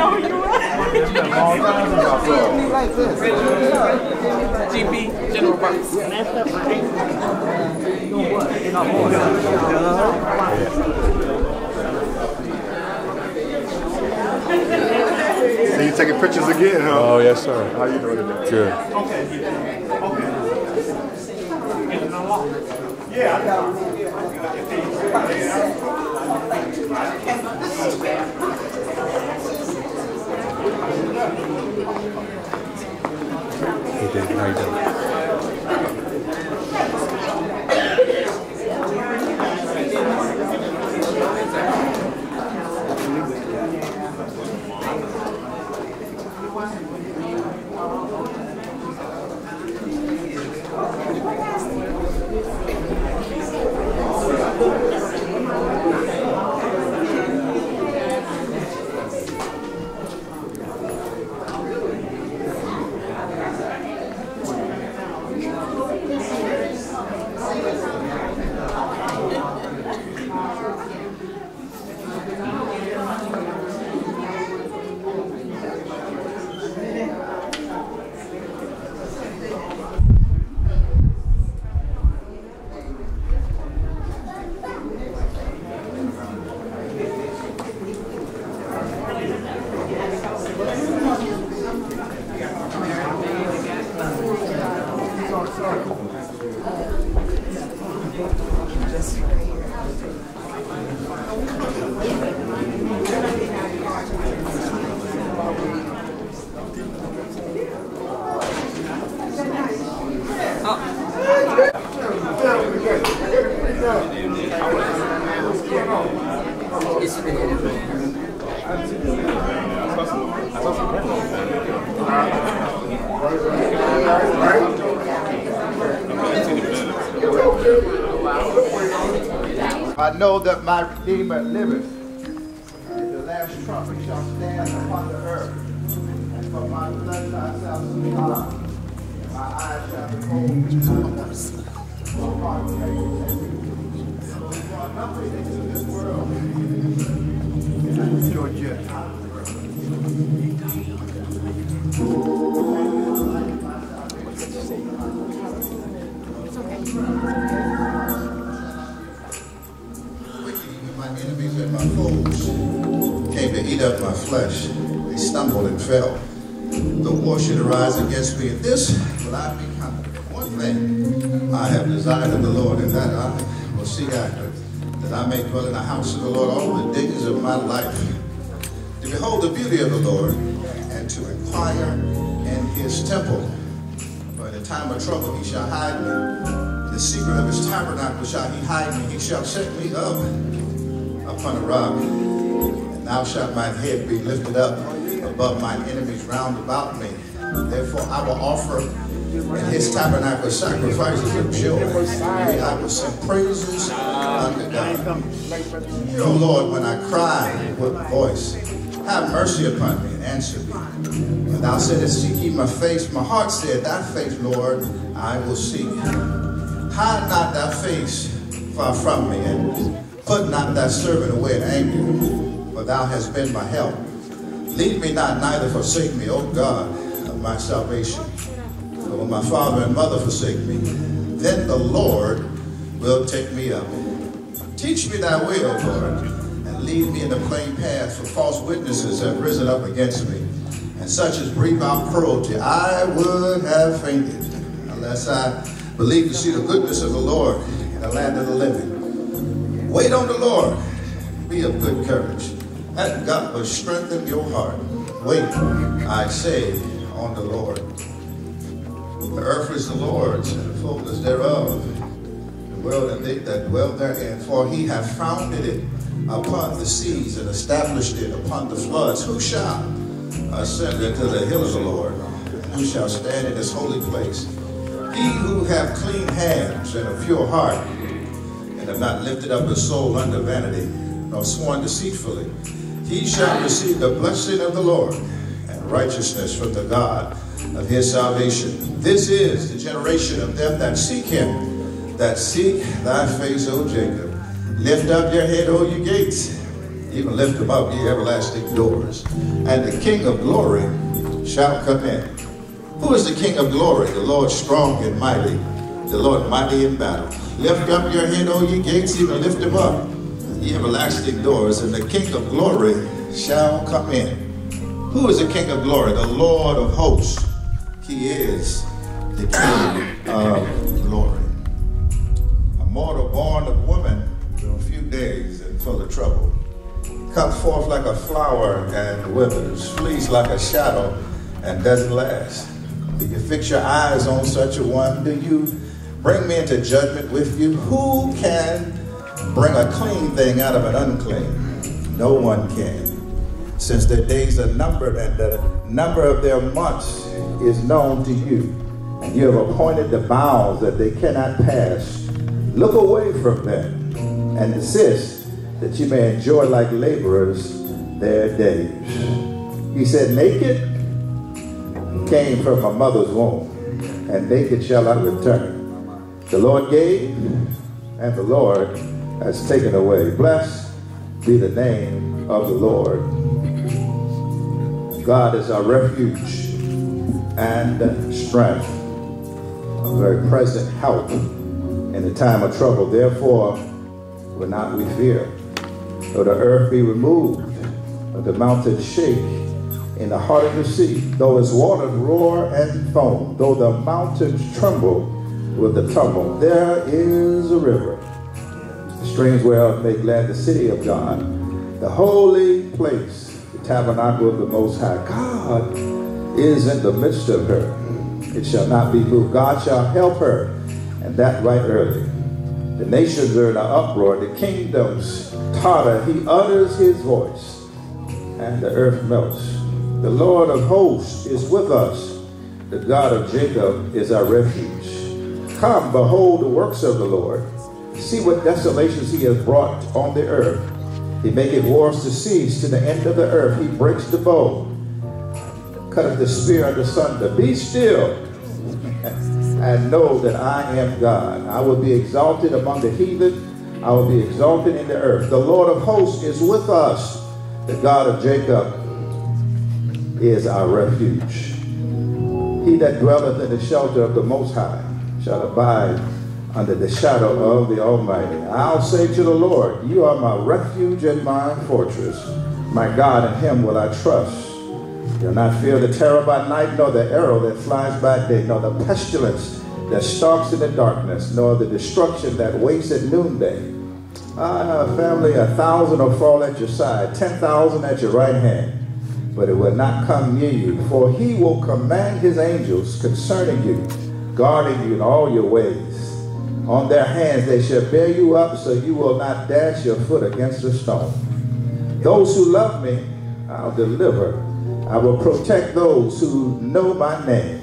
know you are. GP, General. So you taking pictures again, huh? Oh, yes, sir. How you doing today? Good. Okay. Okay. Yeah, I He did. How you doing? I know that my Redeemer lifted up above my enemies round about me. Therefore I will offer in his tabernacle sacrifices of joy. I will sing praises unto God. O Lord, when I cry with voice. Have mercy upon me and answer me. When thou saidest, Seek ye my face, my heart said, Thy face, Lord, I will seek. Hide not thy face far from me, and put not thy servant away in anger, for thou hast been my help. Leave me not, neither forsake me, O God of my salvation. For when my father and mother forsake me, then the Lord will take me up. Teach me thy way, O Lord, and lead me in the plain path, for false witnesses have risen up against me, and such as breathe out cruelty. I would have fainted unless I believed to see the goodness of the Lord in the land of the living. Wait on the Lord. Be of good courage. And God will strengthen your heart. Wait, I say, on the Lord. The earth is the Lord's, and the fullness thereof, the world and they that dwell therein. For he hath founded it upon the seas and established it upon the floods. Who shall ascend into the hill of the Lord? Who shall stand in his holy place? He who hath clean hands and a pure heart, and have not lifted up his soul unto vanity, nor sworn deceitfully, he shall receive the blessing of the Lord and righteousness from the God of his salvation. This is the generation of them that seek him, that seek thy face, O Jacob. Lift up your head, O you gates, even lift them up, ye everlasting doors, and the King of glory shall come in. Who is the King of glory? The Lord strong and mighty, the Lord mighty in battle. Lift up your head, O ye gates, even lift them up, ye everlasting doors, and the King of glory shall come in. Who is the King of glory? The Lord of hosts. He is the King of glory. A mortal born of woman for a few days and full of trouble. Comes forth like a flower and withers, flees like a shadow and doesn't last. Do you fix your eyes on such a one? Do you bring me into judgment with you? Who can bring a clean thing out of an unclean? No one can. Since their days are numbered and the number of their months is known to you, and you have appointed the bounds that they cannot pass, look away from them and desist that you may enjoy like laborers their days. He said, Naked came from my mother's womb, and naked shall I return. The Lord gave, and the Lord has taken away. Blessed be the name of the Lord. God is our refuge and strength, a very present help in the time of trouble. Therefore, will not we fear. Though the earth be removed, or the mountains shake in the heart of the sea, though its waters roar and foam, though the mountains tremble with the tumult, there is a river. The streams whereof make glad the city of God, the holy place, the tabernacle of the Most High. God is in the midst of her. It shall not be moved. God shall help her, and that right early. The nations are in an uproar. The kingdoms totter. He utters his voice, and the earth melts. The Lord of hosts is with us. The God of Jacob is our refuge. Come, behold the works of the Lord. See what desolations he has brought on the earth. He maketh wars to cease to the end of the earth. He breaks the bow, cutteth the spear under sunder. Be still and know that I am God. I will be exalted among the heathen. I will be exalted in the earth. The Lord of hosts is with us. The God of Jacob is our refuge. He that dwelleth in the shelter of the Most High shall abide under the shadow of the Almighty. I'll say to the Lord, You are my refuge and my fortress. My God, in him will I trust. You'll not fear the terror by night, nor the arrow that flies by day, nor the pestilence that stalks in the darkness, nor the destruction that wastes at noonday. Ah, family, a thousand will fall at your side, ten thousand at your right hand, but it will not come near you. For he will command his angels concerning you, guarding you in all your ways. On their hands they shall bear you up, so you will not dash your foot against a stone. Those who love me, I'll deliver. I will protect those who know my name.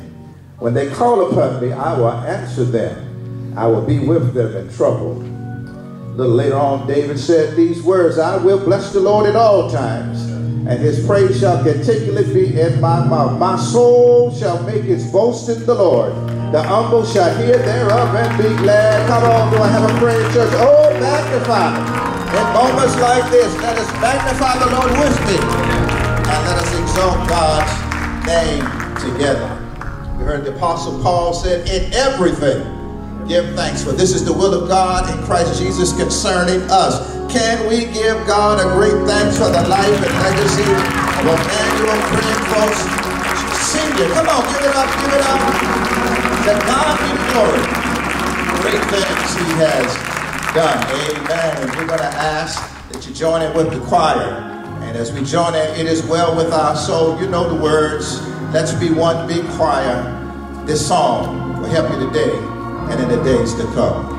When they call upon me, I will answer them. I will be with them in trouble. A little later on, David said these words I will bless the Lord at all times, and his praise shall continually be in my mouth. My soul shall make its boast in the Lord. The humble shall hear thereof and be glad. Come on, do I have a prayer church? Oh, magnify. In moments like this, let us magnify the Lord with me, and let us exalt God's name together. We heard the Apostle Paul said, In everything, give thanks, for this is the will of God in Christ Jesus concerning us. Can we give God a great thanks for the life and legacy of Emmanuel Fults? Senior, come on, give it up, give it up. To God be glory. Great things he has done. Amen. And we're going to ask that you join in with the choir. And as we join in, it is well with our soul. You know the words. Let's be one big choir. This song will help you today and in the days to come.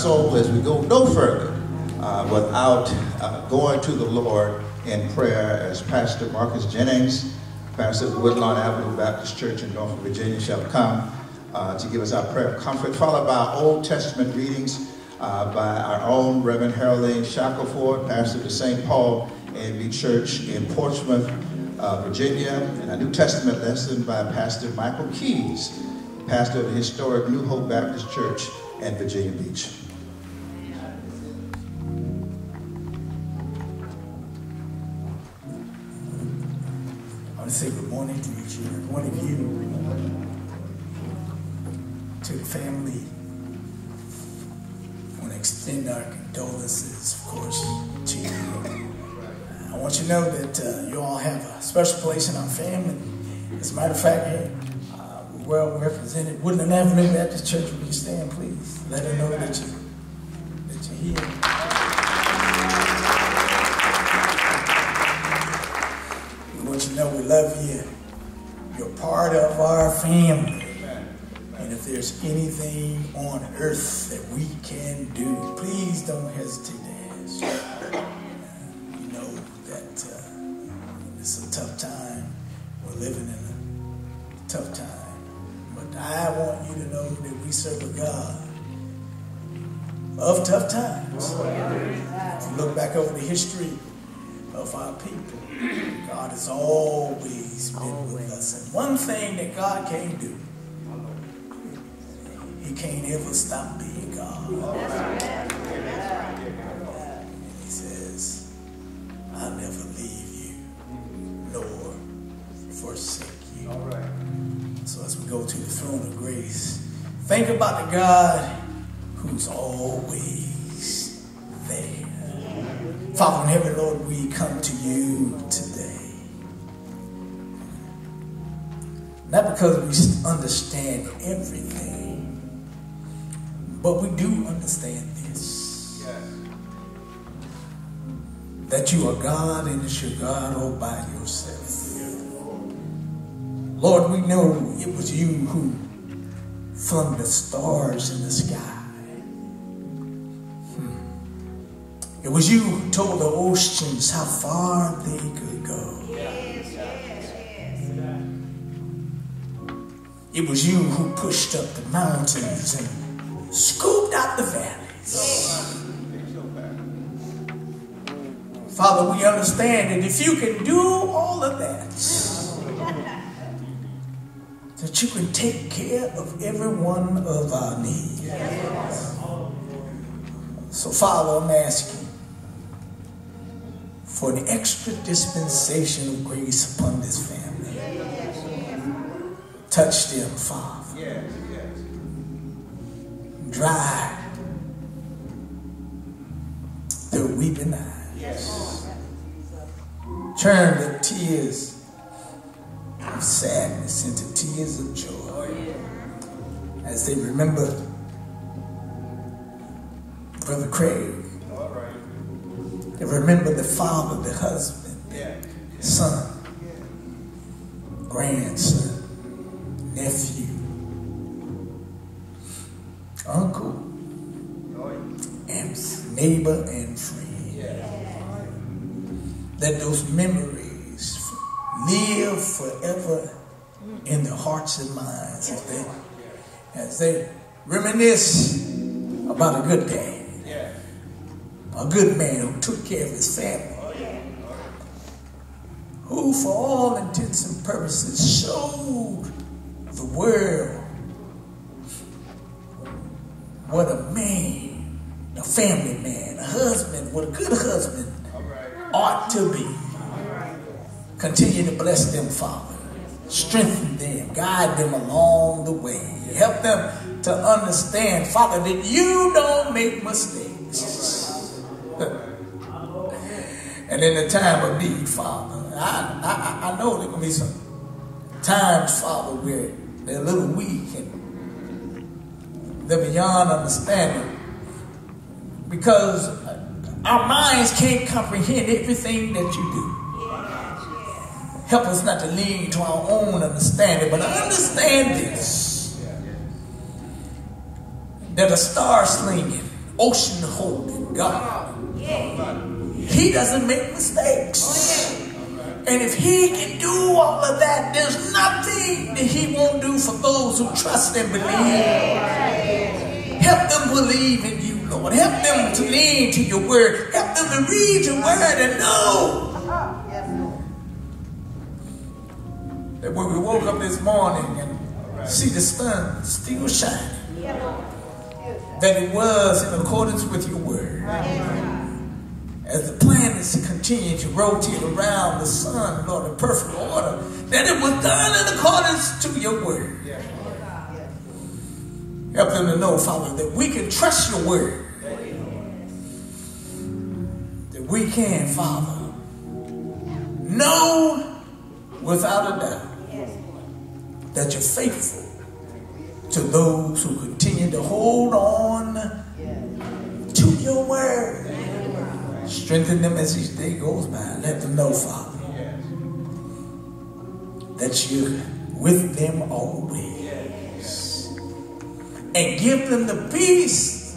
Soul as we go no further uh, without uh, going to the Lord in prayer as Pastor Marcus Jennings, pastor of Woodlawn Avenue Baptist Church in Norfolk, Virginia, shall come uh, to give us our prayer of comfort, followed by our Old Testament readings uh, by our own Reverend Harold Shackelford, pastor of the St. Paul AME Church in Portsmouth, uh, Virginia, and a New Testament lesson by Pastor Michael Keys, pastor of the historic New Hope Baptist Church in Virginia Beach. Condolences, of course, you. I want you to know that uh, you all have a special place in our family. As a matter of fact, uh, we're well represented. Wouldn't Woodlawn Avenue Baptist Church, will you stand, please? Let her know that, you, that you're here. We want you to know we love you. You're part of our family. There's anything on earth that we can do, please don't hesitate to ask. You know that uh, it's a tough time. We're living in a tough time. But I want you to know that we serve a God of tough times. If you look back over the history of our people, God has always been with us. And one thing that God can't do, He can't ever stop being God. He says, I'll never leave you nor forsake you. So as we go to the throne of grace, think about the God who's always there. Father in heaven, Lord, we come to you today. Not because we understand everything, but we do understand this. That you are God and that you're God all by yourself. Lord, we know it was you who flung the stars in the sky. Hmm. It was you who told the oceans how far they could go. It was you who pushed up the mountains and scooped out the valleys. Father, we understand that if you can do all of that, that you can take care of every one of our needs. So, Father, I'm asking for an extra dispensation of grace upon this family. Touch them, Father. Dry. Their weeping eyes. Turn the tears of sadness into tears of joy. As they remember Brother Craig. They remember the father, the husband, the son, grandson, nephew, neighbor and friend. Let those memories live forever in the hearts and minds as they, as they reminisce about a good day a good man who took care of his family, who, for all intents and purposes, showed the world what a man, a family man, a husband, what a good husband ought to be. Continue to bless them, Father. Strengthen them, guide them along the way. Help them to understand, Father, that you don't make mistakes. and in the time of need, Father, I, I, I know there going to be some times, Father, where they're a little weak and they're beyond understanding because our minds can't comprehend everything that you do. Help us not to lean to our own understanding, but understand this. That a star slinging, ocean holding God, He doesn't make mistakes. And if He can do all of that, there's nothing that He won't do for those who trust and believe. Help them believe in you, Lord. Help them to lean to your word. Help them to read your word and know that when we woke up this morning and see the sun still shining, that it was in accordance with your word. As the planets continue to rotate around the sun, Lord, in perfect order, that it was done in accordance to your word. Help them to know, Father, that we can trust your word. We can, Father, know without a doubt that you're faithful to those who continue to hold on to your word. Strengthen them as each day goes by. Let them know, Father, that you're with them always. And give them the peace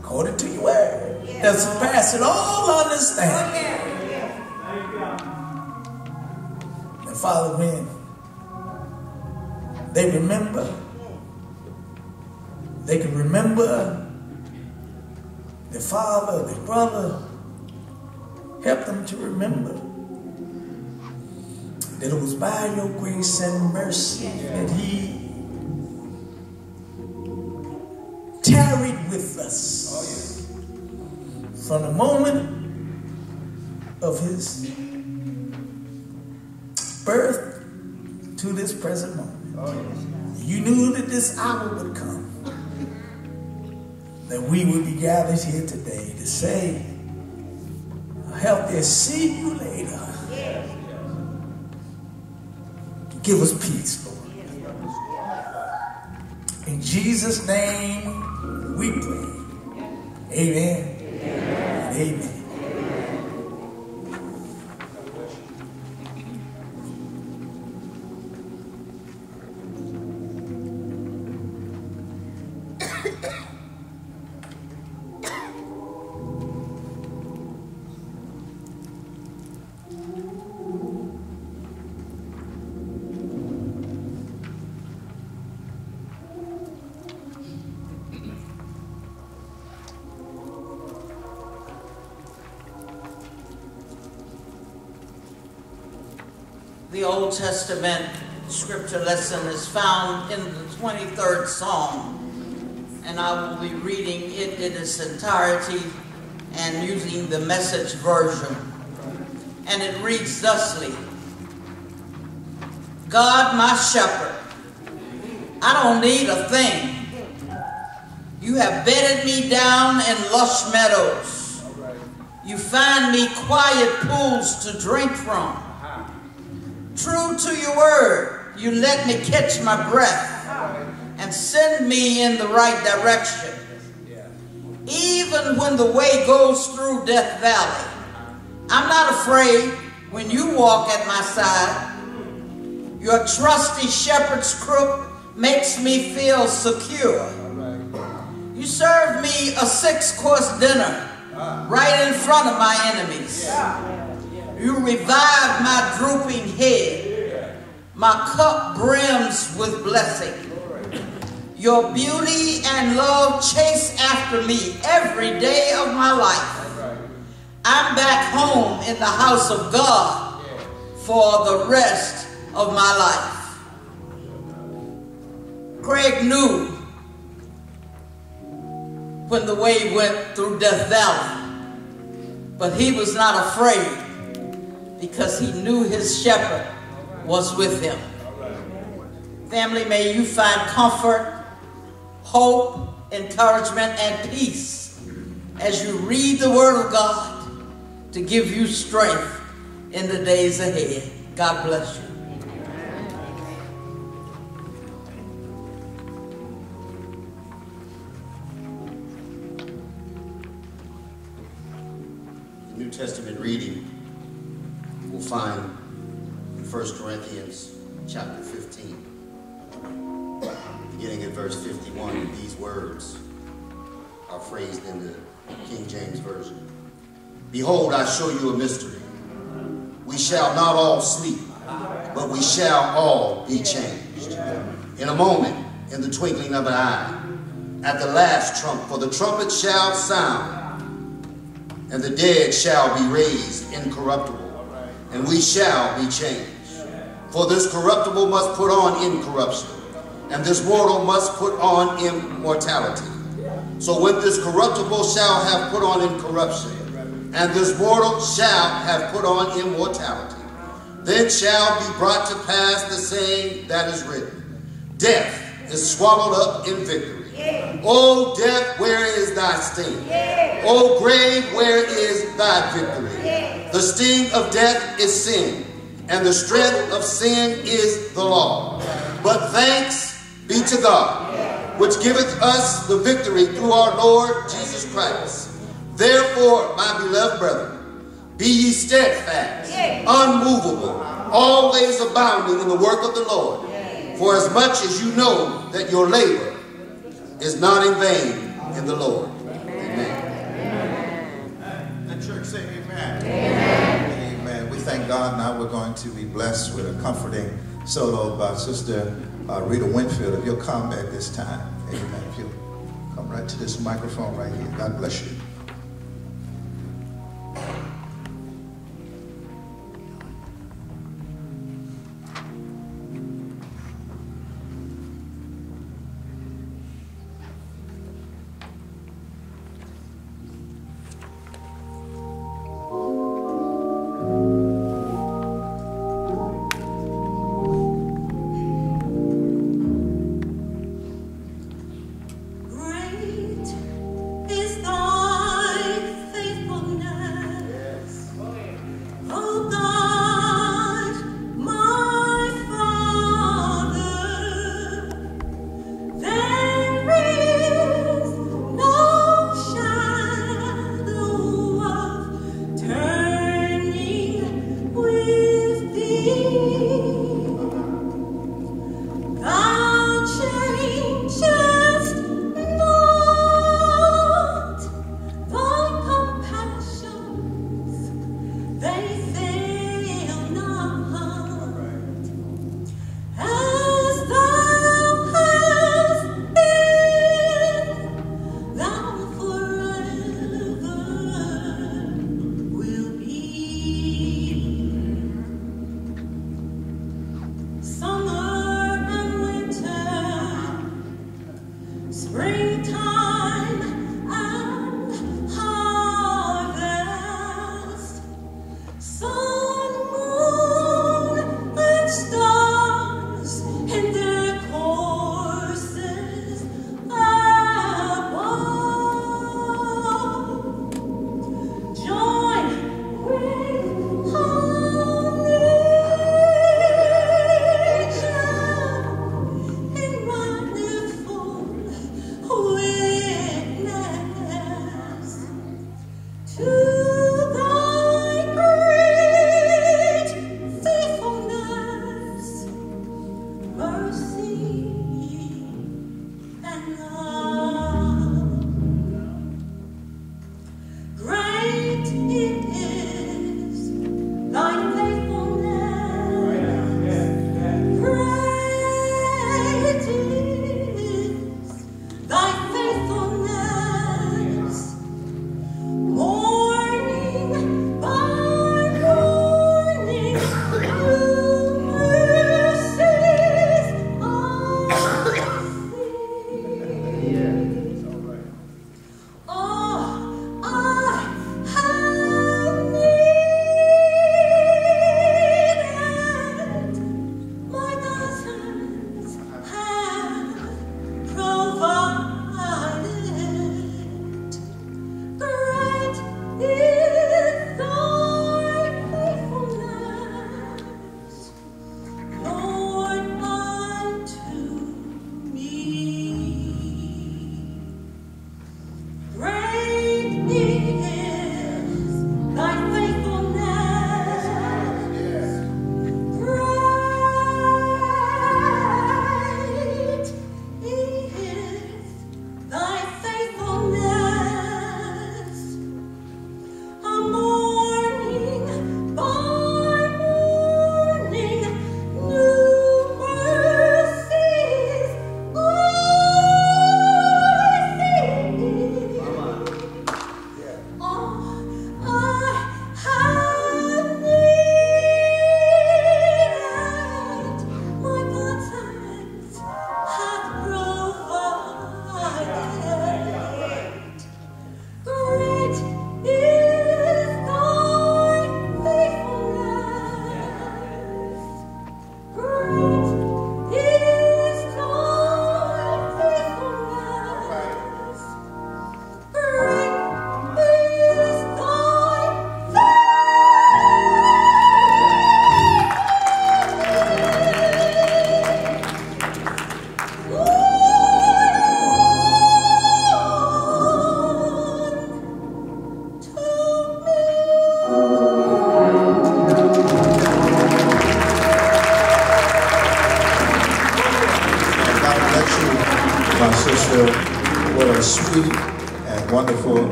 according to your word that surpasses all understanding. Oh, and Father, when they remember, they can remember their father, their brother. Help them to remember that it was by your grace and mercy that he tarried with us oh, from the moment of his birth to this present moment. Oh, you knew that this hour would come, that we would be gathered here today to say, help us see you later. Give us peace, Lord. In Jesus' name we pray. Amen. Amen. The Old Testament scripture lesson is found in the 23rd Psalm, and I will be reading it in its entirety and using the message version. And it reads thusly God, my shepherd, I don't need a thing. You have bedded me down in lush meadows. You find me quiet pools to drink from. True to your word, you let me catch my breath and send me in the right direction. Even when the way goes through Death Valley, I'm not afraid when you walk at my side. Your trusty shepherd's crook makes me feel secure. You serve me a six-course dinner right in front of my enemies. You revive my drooping head. My cup brims with blessing. Your beauty and love chase after me every day of my life. I'm back home in the house of God for the rest of my life. Craig knew when the way went through Death Valley, but he was not afraid because he knew his shepherd was with him. Family, may you find comfort, hope, encouragement, and peace as you read the Word of God to give you strength in the days ahead. God bless you. New Testament reading, find 1 1 Corinthians chapter 15, beginning at verse 51, these words are phrased in the King James Version. Behold, I show you a mystery. We shall not all sleep, but we shall all be changed. In a moment, in the twinkling of an eye, at the last trump, for the trumpet shall sound, and the dead shall be raised incorruptible, and we shall be changed. For this corruptible must put on incorruption, and this mortal must put on immortality. So when this corruptible shall have put on incorruption, and this mortal shall have put on immortality, then shall be brought to pass the saying that is written Death is swallowed up in victory. O death, where is thy sting? O grave, where is thy victory? The sting of death is sin, and the strength of sin is the law. But thanks be to God, which giveth us the victory through our Lord Jesus Christ. Therefore, my beloved brethren, be ye steadfast, unmovable, always abounding in the work of the Lord. For as much as you know that your labor is not in vain in the Lord. Amen. The church say amen. Amen. Amen. We thank God. Now we're going to be blessed with a comforting solo by Sister uh, Rita Winfield. If you'll come at this time. Amen. If you'll come right to this microphone right here. God bless you.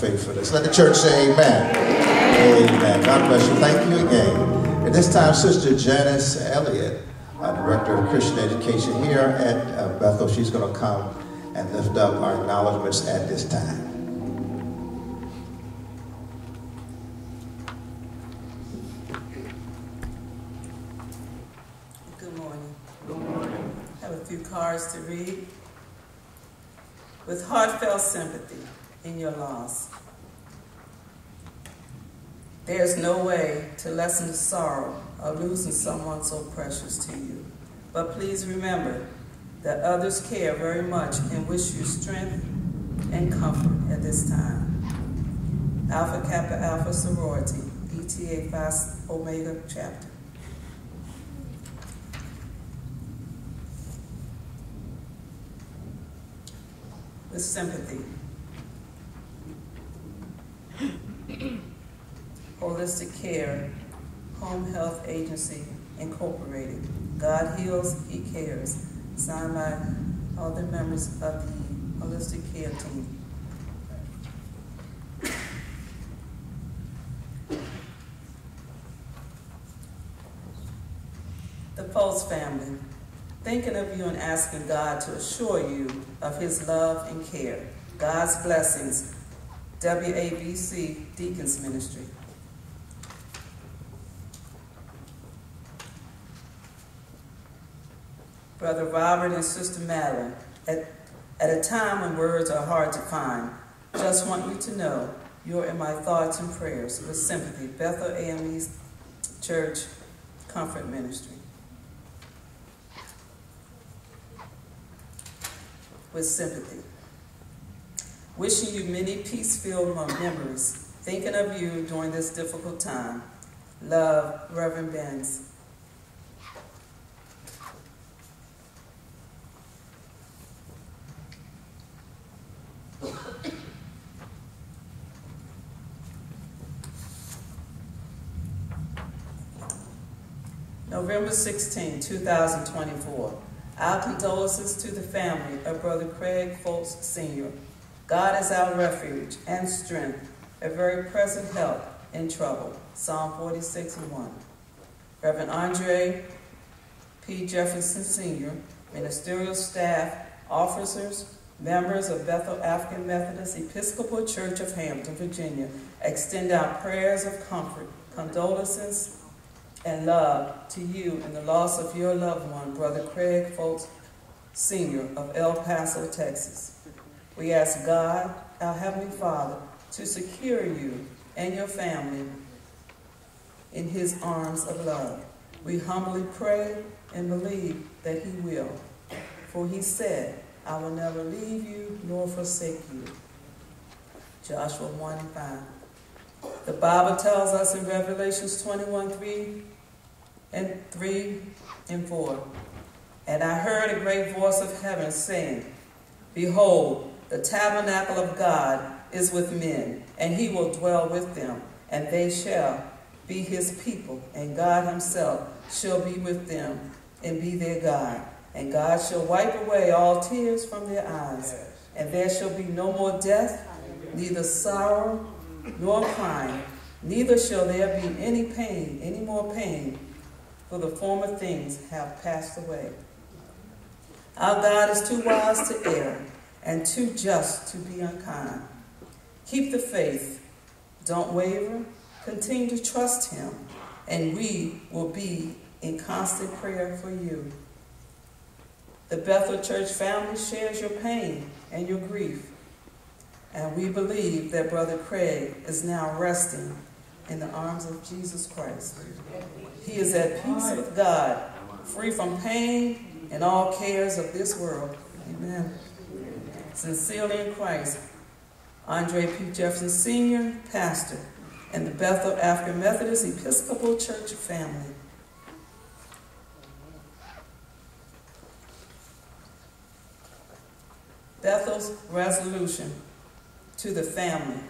Faithfulness. Let the church say amen. Amen. God bless you. Thank you again. At this time, Sister Janice Elliott, our Director of Christian Education here at uh, Bethel, she's going to come and lift up our acknowledgments at this time. Good morning. Good morning. I have a few cards to read. With heartfelt sympathy in your loss. There is no way to lessen the sorrow of losing someone so precious to you. But please remember that others care very much and wish you strength and comfort at this time. Alpha Kappa Alpha Sorority, ETA Phi Omega Chapter. with sympathy. Holistic Care, Home Health Agency, Incorporated. God heals, He cares. Signed by all the members of the Holistic Care team. The Pulse family, thinking of you and asking God to assure you of His love and care. God's blessings. WABC Deacons Ministry. Brother Robert and Sister Madeline, at, at a time when words are hard to find, just want you to know you're in my thoughts and prayers with sympathy. Bethel AME's Church Comfort Ministry. With sympathy. Wishing you many peace-filled memories. Thinking of you during this difficult time. Love, Reverend Benz. November 16, 2024. Our condolences to the family of Brother Craig Fults Sr. God is our refuge and strength, a very present help in trouble. Psalm 46 and 1. Reverend Andre P. Jefferson Sr., ministerial staff, officers, members of Bethel African Methodist Episcopal Church of Hampton, Virginia, extend our prayers of comfort, condolences, and love to you in the loss of your loved one, Brother Craig Fults Sr. of El Paso, Texas. We ask God, our Heavenly Father, to secure you and your family in his arms of love. We humbly pray and believe that he will. For he said, I will never leave you nor forsake you. Joshua 1 5. The Bible tells us in Revelations 21 3 and 3 and 4. And I heard a great voice of heaven saying, Behold, the tabernacle of God is with men, and he will dwell with them, and they shall be his people, and God himself shall be with them and be their God. And God shall wipe away all tears from their eyes, and there shall be no more death, neither sorrow nor crying, neither shall there be any pain, any more pain, for the former things have passed away. Our God is too wise to err and too just to be unkind. Keep the faith, don't waver, continue to trust Him, and we will be in constant prayer for you. The Bethel Church family shares your pain and your grief, and we believe that Brother Craig is now resting in the arms of Jesus Christ. He is at peace with God, free from pain and all cares of this world. Amen. Sincerely in Christ, Andre P. Jefferson Sr., pastor, and the Bethel African Methodist Episcopal Church family. Bethel's resolution to the family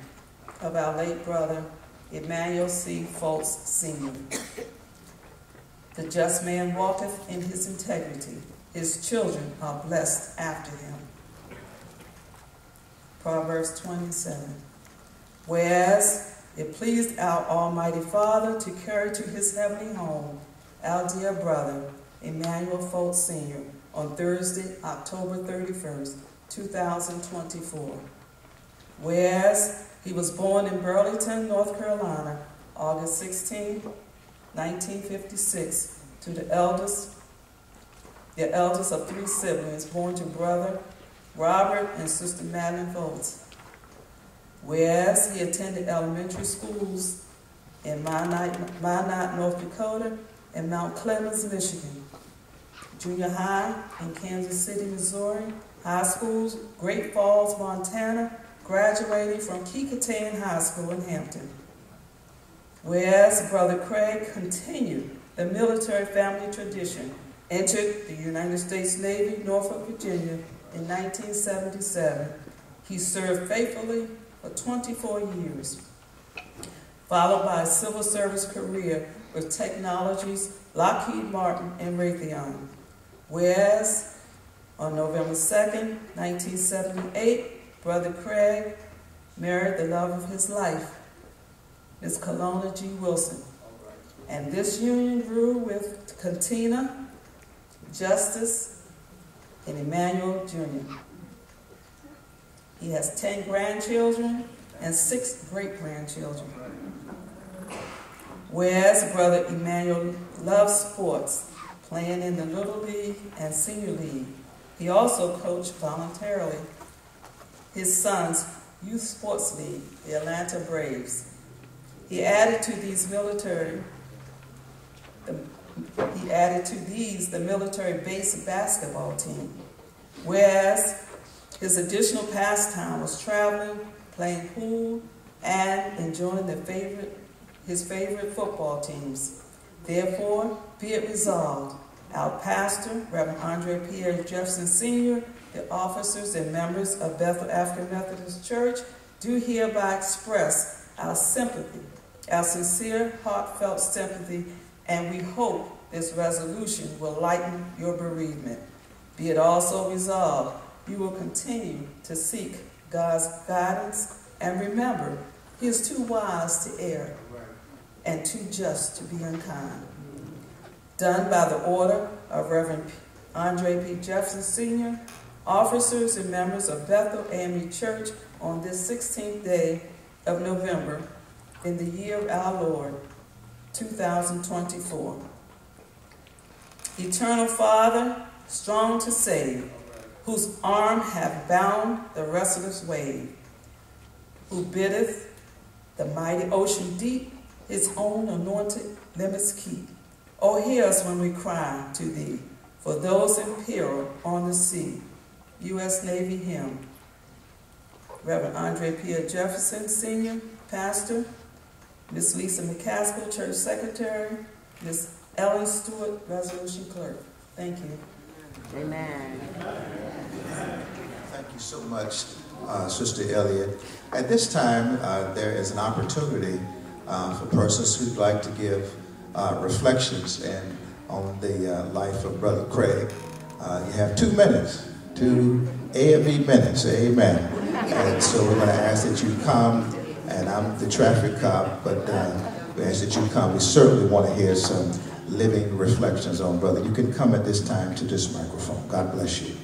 of our late brother, Emmanuel C. Fults Sr. The just man walketh in his integrity. His children are blessed after him. Proverbs 27. Whereas it pleased our Almighty Father to carry to his heavenly home our dear brother, Emmanuel Fults Sr., on Thursday, October 31st, 2024. Whereas he was born in Burlington, North Carolina, August 16, 1956, to the eldest, the eldest of three siblings, born to brother Robert and sister Madeline Fults. Whereas he attended elementary schools in Minot, Minot, North Dakota, and Mount Clemens, Michigan. Junior high in Kansas City, Missouri. High schools, Great Falls, Montana, graduating from Kecoughtan High School in Hampton. Whereas Brother Craig continued the military family tradition, entered the United States Navy, Norfolk, Virginia in 1977. He served faithfully for 24 years, followed by a civil service career with Technologies, Lockheed Martin, and Raytheon. Whereas on November 2nd, 1978, Brother Craig married the love of his life, Miss Kelowna G. Wilson. And this union grew with Katina, Justice, and Emmanuel Jr. He has 10 grandchildren and six great grandchildren. Whereas Brother Emmanuel loves sports, playing in the Little League and Senior League. He also coached voluntarily his son's youth sports league, the Atlanta Braves. He added to these military, the, he added to these the military base basketball team. Whereas his additional pastime was traveling, playing pool, and enjoying the favorite, his favorite football teams. Therefore, be it resolved, our pastor, Reverend Andre Pierre Jefferson Sr., the officers and members of Bethel African Methodist Church do hereby express our sympathy, our sincere, heartfelt sympathy, and we hope this resolution will lighten your bereavement. Be it also resolved, you will continue to seek God's guidance and remember, He is too wise to err and too just to be unkind. Done by the order of Reverend Andre P. Jefferson Sr., officers and members of Bethel AME Church on this 16th day of November in the year of our Lord, 2024. Eternal Father, strong to save, whose arm hath bound the restless wave, who biddeth the mighty ocean deep his own anointed limits keep. Oh, hear us when we cry to thee, for those in peril on the sea. U.S. Navy hymn. Reverend Andre Pierre Jefferson, Senior Pastor, Miss Lisa McCaskill, Church Secretary, Miss Ellen Stewart, Resolution Clerk. Thank you. Amen. Thank you so much, uh, Sister Elliott. At this time, uh, there is an opportunity uh, for persons who'd like to give uh, reflections and on the uh, life of Brother Craig. Uh, you have two minutes, two A minutes, amen. And so we're going to ask that you come, and I'm the traffic cop, but uh, we ask that you come. We certainly want to hear some living reflections on Brother. You can come at this time to this microphone. God bless you.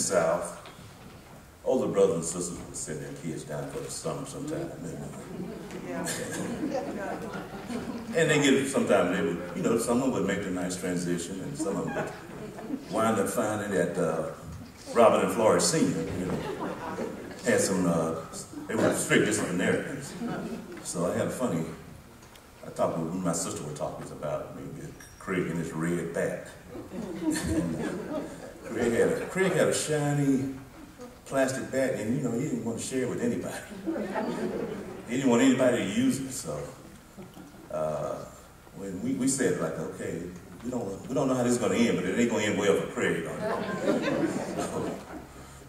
South, older brothers and sisters would send their kids down for the summer sometime. And they get, sometimes they would, you know, some of them would make a nice transition and some of them would wind up finding that uh, Robert and Florence Sr., you know, had some, uh, they were strict disciplinarians. So I had a funny, I talked with my sister was talking about maybe Craig and his red bat. Craig had a Craig had a shiny plastic bat, and you know he didn't want to share it with anybody. he didn't want anybody to use it, so uh, when we, we said like, okay, we don't we don't know how this is going to end, but it ain't going to end well for Craig. so,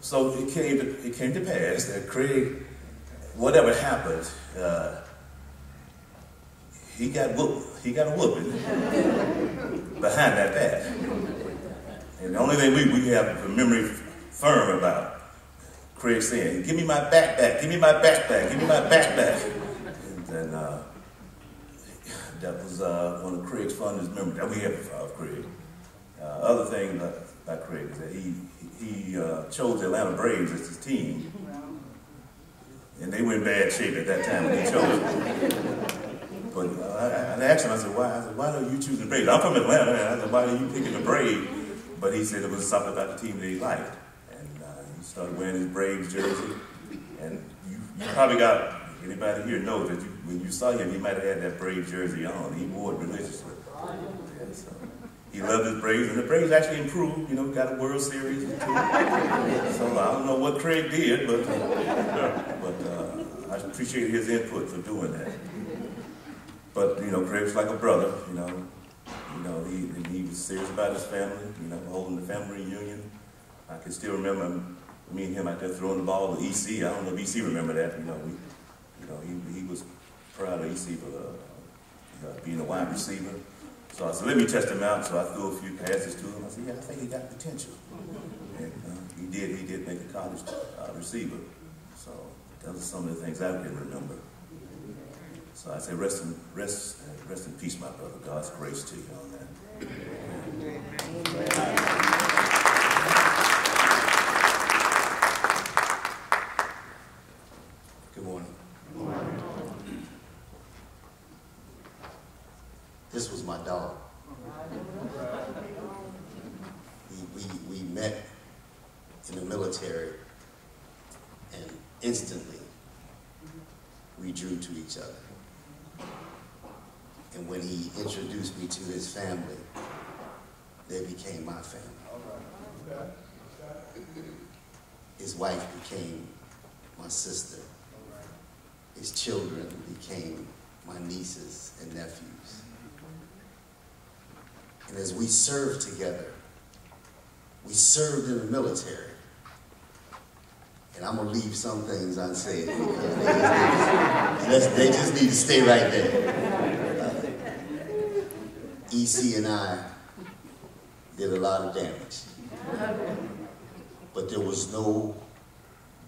so it came to it came to pass that Craig, whatever happened, uh, he got whooped. He got a whooping behind that bat. And the only thing we, we have a memory firm about Craig saying, give me my backpack, give me my backpack, give me my backpack. And then uh, that was uh, one of Craig's fondest memories that we have of Craig. Uh, other thing about, about Craig is that he, he uh, chose the Atlanta Braves as his team. And they were in bad shape at that time when he chose it. But uh, I, I asked him, I said, why? I said, why don't you choose the Braves? I'm from Atlanta, and I said, why are you picking the Braves? But he said it was something about the team that he liked. And uh, he started wearing his Braves jersey. And you, you probably got, anybody here knows that you, when you saw him, he might have had that Braves jersey on. He wore it religiously. So he loved his Braves, and the Braves actually improved. You know, got a World Series. So I don't know what Craig did, but, but uh, I appreciate his input for doing that. But, you know, Craig was like a brother, you know. You know, he, he was serious about his family, you know, holding the family reunion. I can still remember me and him out there throwing the ball to EC. I don't know if EC remember that. You know, we, you know, he, he was proud of EC for uh, uh, being a wide receiver. So I said, let me test him out. So I threw a few passes to him. I said, yeah, I think he got potential. And uh, he did. He did make a college uh, receiver. So those are some of the things I can remember. So I say, rest rest, rest in peace, my brother. God's grace to you on that. Good morning. This was my dog. We, we, we met in the military and instantly we drew to each other. And when he introduced me to his family, they became my family. His wife became my sister. His children became my nieces and nephews. And as we served together, we served in the military. And I'm going to leave some things unsaid because they just, they just need to stay right there. Uh, EC and I did a lot of damage. But there was no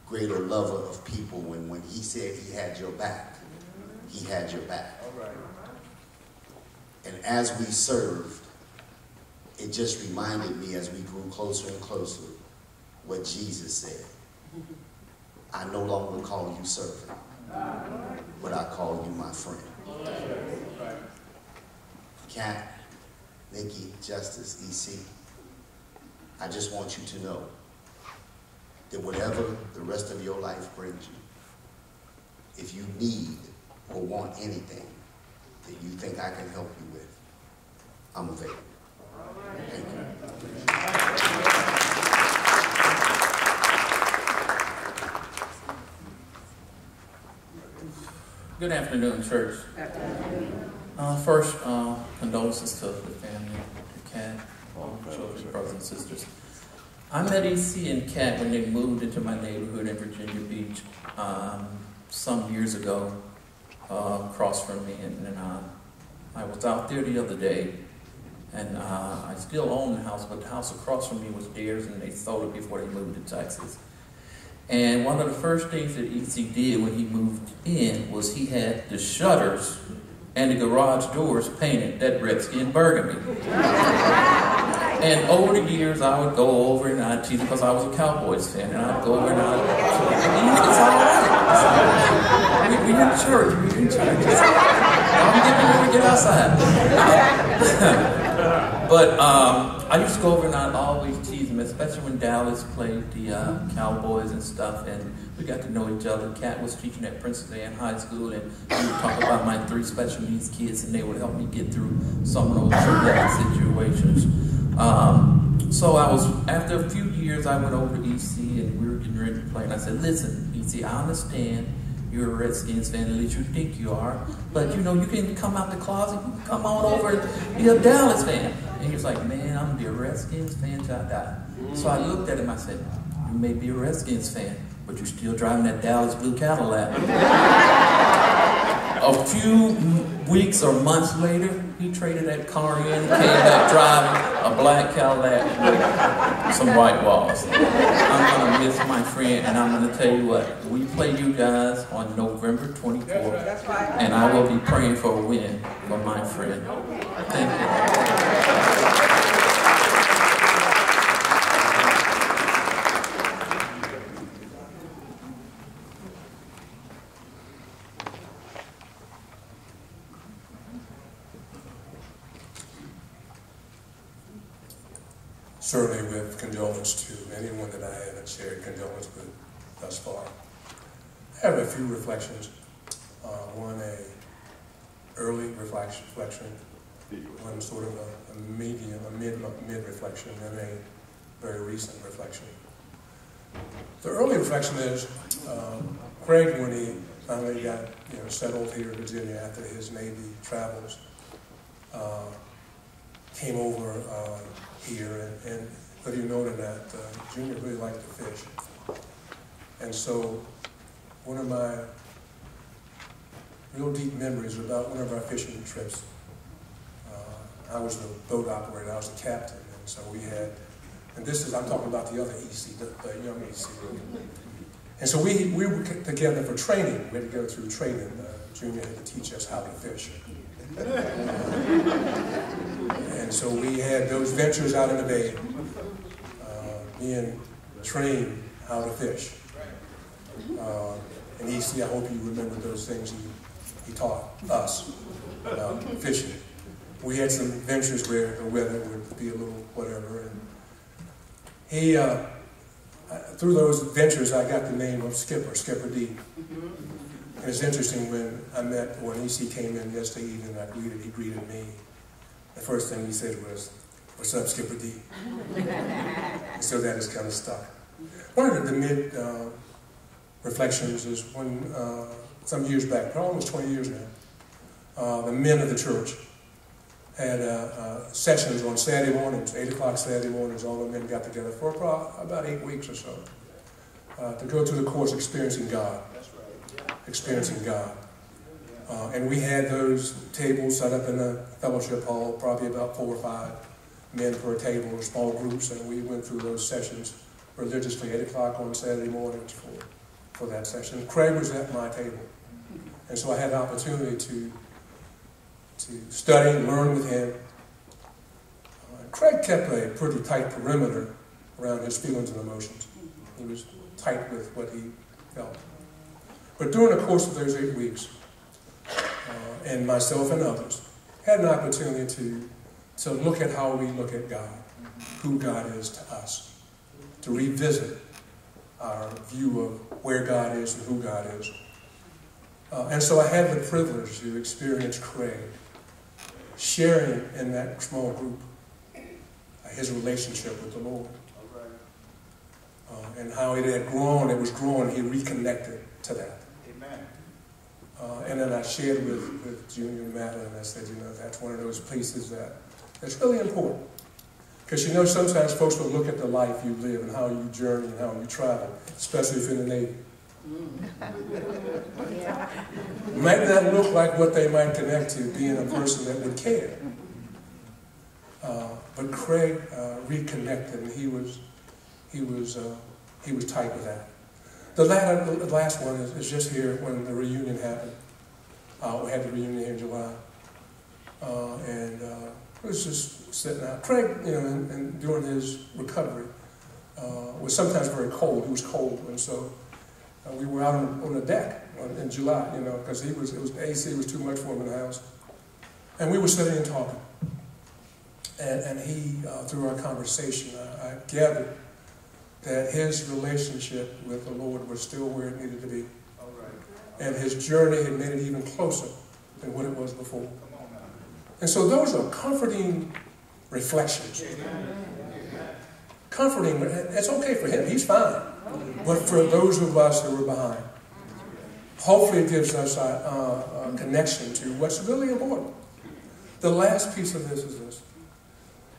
greater lover of people when, when he said he had your back, he had your back. And as we served, it just reminded me as we grew closer and closer what Jesus said. I no longer call you servant, but I call you my friend. Cat, Nikki, Justice, EC, I just want you to know that whatever the rest of your life brings you, if you need or want anything that you think I can help you with, I'm available. Thank you. Good afternoon, church. Uh, first, uh, condolences to the family, to Kat, all the children, brothers and sisters. I met EC and Kat when they moved into my neighborhood in Virginia Beach um, some years ago, uh, across from me, and, and uh, I was out there the other day, and uh, I still own the house, but the house across from me was theirs, and they sold it before they moved to Texas. And one of the first things that EC did when he moved in was he had the shutters and the garage doors painted that Redskin burgundy. and over the years, I would go over and I'd tease because I was a Cowboys fan, and I'd go over and I'd, it's all right. It's all right. We, we in church, in church. I'm getting ready to get outside. but um, I used to go over and I'd always tease team, especially when Dallas played the uh, Cowboys and stuff, and we got to know each other. Kat was teaching at Princess Anne High School, and we would talk about my three special needs kids, and they would help me get through some of those situations. Um, so I was, after a few years, I went over to EC, and we were getting ready to play, and I said, listen, EC, I understand you're a Redskins fan, at least you think you are. But you know, you can come out the closet, you can come on over, be a Dallas fan. And he was like, man, I'm gonna be a Redskins fan till I die. So I looked at him, I said, you may be a Redskins fan, but you're still driving that Dallas blue Cadillac. a few weeks or months later, he traded that car in, came back driving a black Cadillac with some white walls. I'm gonna miss my friend, and I'm gonna tell you what, we play you guys on November 24th, and I will be praying for a win for my friend. Thank you. Certainly with condolence to anyone that I haven't shared condolence with thus far. I have a few reflections. Uh, one, a early reflection, one sort of a, a medium, a mid, mid reflection, and a very recent reflection. The early reflection is um, Craig, when he finally got you know settled here in Virginia after his Navy travels, uh, came over uh, here, and, and whether you know it or not, uh, Junior really liked to fish. And so one of my real deep memories about one of our fishing trips, uh, I was the boat operator, I was the captain, and so we had, and this is, I'm talking about the other EC, the, the young EC. And so we, we were together for training. We had to go through training. Uh, Junior had to teach us how to fish. And so we had those ventures out in the bay, uh, being trained how to fish. Uh, and EC, I hope you remember those things he, he taught us about fishing. We had some ventures where the weather would be a little whatever. And he, uh, through those ventures, I got the name of Skipper, Skipper D. And it's interesting when I met, when EC came in yesterday evening, I greeted, he greeted me. The first thing he said was, what's up, Skipper D? so that is kind of stuck. One of the, mid uh, reflections is when, uh, some years back, probably almost 20 years now, uh, the men of the church had uh, uh, sessions on Saturday mornings, 8 o'clock Saturday mornings, all the men got together for about eight weeks or so uh, to go through the course Experiencing God experiencing God. Uh, and we had those tables set up in the fellowship hall, probably about four or five men per table or small groups, and we went through those sessions religiously, 8 o'clock on Saturday mornings for, for that session. Craig was at my table. And so I had the opportunity to, to study and learn with him. Uh, Craig kept a pretty tight perimeter around his feelings and emotions. He was tight with what he felt. But during the course of those eight weeks, uh, and myself and others had an opportunity to, to look at how we look at God, who God is to us, to revisit our view of where God is and who God is. Uh, and so I had the privilege to experience Craig sharing in that small group uh, his relationship with the Lord. Uh, and how it had grown, it was growing, he reconnected to that. Uh, and then I shared with, with Junior Madeline, and I said, you know, that's one of those pieces that that's really important. Because you know, sometimes folks will look at the life you live and how you journey and how you travel, especially if you're in the Navy. Might not look like what they might connect to, being a person that would care. Uh, but Craig uh, reconnected, and he was, he was, uh, he was tight with that. The, the last one is, is, just here when the reunion happened. Uh, we had the reunion here in July. Uh, and uh, it was just sitting out. Craig, you know, and, and during his recovery, uh, was sometimes very cold. He was cold. And so uh, we were out on, on the deck in July, you know, because he was, it was, AC was too much for him in the house. And we were sitting and talking. And, and he, uh, through our conversation, I, I gathered that his relationship with the Lord was still where it needed to be. And his journey had made it even closer than what it was before. And so those are comforting reflections. Comforting, it's okay for him, he's fine. But for those of us who are behind, hopefully it gives us a, a, a connection to what's really important. The last piece of this is this.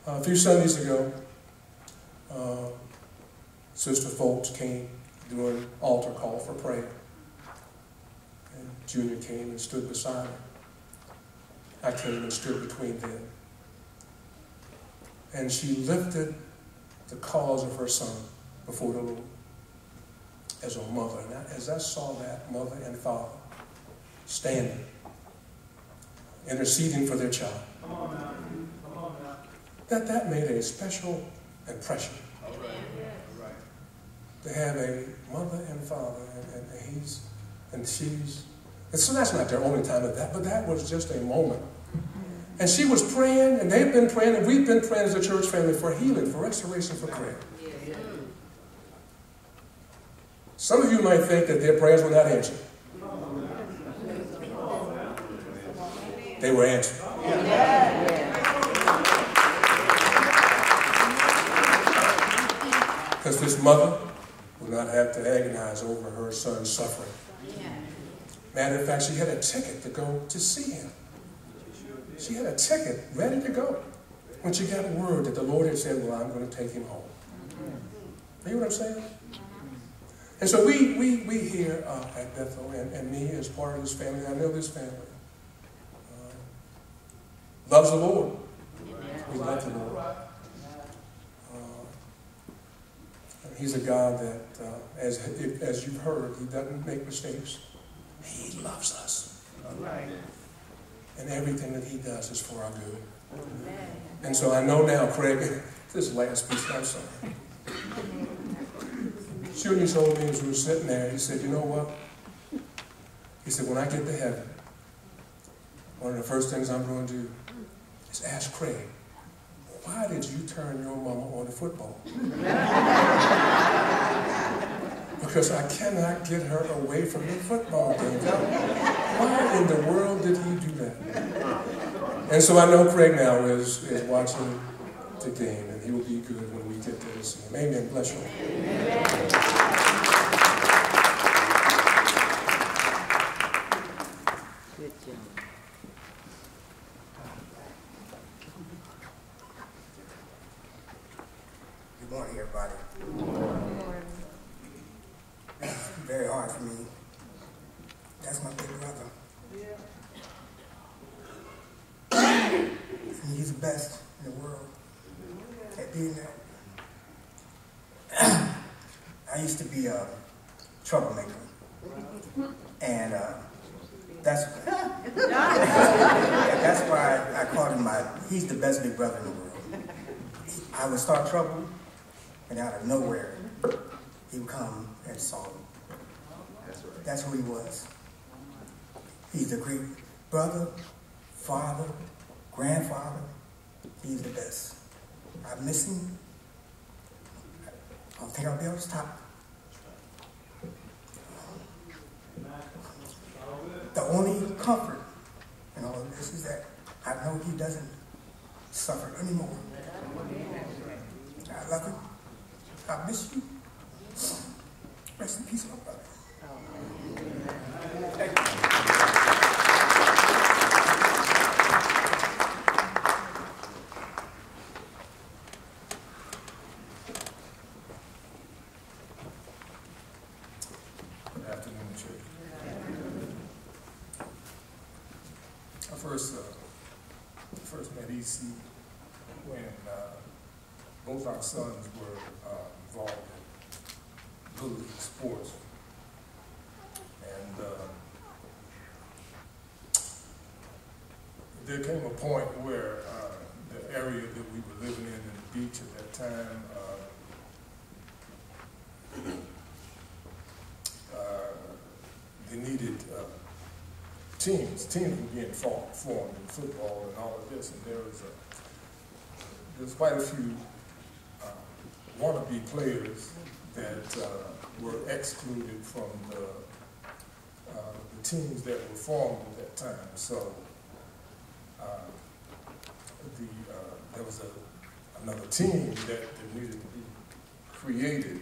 a few Sundays ago, uh, Sister Fults came doing altar call for prayer. And Junior came and stood beside her. I came and stood between them. And she lifted the cause of her son before the Lord as a mother. And as I saw that mother and father standing, interceding for their child, that that made a special impression. To have a mother and father, and, and he's, and she's, and so that's not their only time of that, but that was just a moment. And she was praying, and they've been praying, and we've been praying as a church family for healing, for restoration, for prayer. Some of you might think that their prayers were not answered. They were answered. Because this mother will not have to agonize over her son's suffering. Matter of fact, she had a ticket to go to see him. She had a ticket ready to go when she got word that the Lord had said, Well, I'm going to take him home. You what I'm saying? And so we, we, we here uh, at Bethel, and, and me as part of this family, I know this family, uh, loves the Lord. We love the Lord. Uh, he's a God that, uh, as, as you've heard, he doesn't make mistakes. He loves us. Right. And everything that he does is for our good. And so I know now, Craig, this last piece, I'm sorry. Junior told me as we were sitting there, he said, you know what? He said, when I get to heaven, one of the first things I'm going to do is ask Craig, why did you turn your mama on the football? because I cannot get her away from the football game. Why in the world did he do that? And so I know Craig now is, is watching the game, and he will be good when we get to see. Amen. Bless you. Good job. Good morning, everybody. It's very hard for me. That's my big brother. and he's the best in the world at being that. I used to be a troublemaker. And uh, that's that's why I, I called him my, he's the best big brother in the world. I would start trouble, and out of nowhere, he would come and solve it. That's who he was. He's a great brother, father, grandfather. He's the best. I miss him. I don't think I'll be able to stop. The only comfort in all of this is that I know he doesn't suffer anymore. I love him. I miss you. Rest in peace, my brother. Good afternoon, church. I first, uh, first met EC when uh, our sons were uh, involved in little league sports. And uh, there came a point where uh, the area that we were living in, in the beach at that time, uh, uh, they needed uh, teams. Teams were being formed, in football and all of this, and there was a there's quite a few wannabe players that uh, were excluded from the, uh, the teams that were formed at that time. So uh, the, uh, there was a, another team that, that needed to be created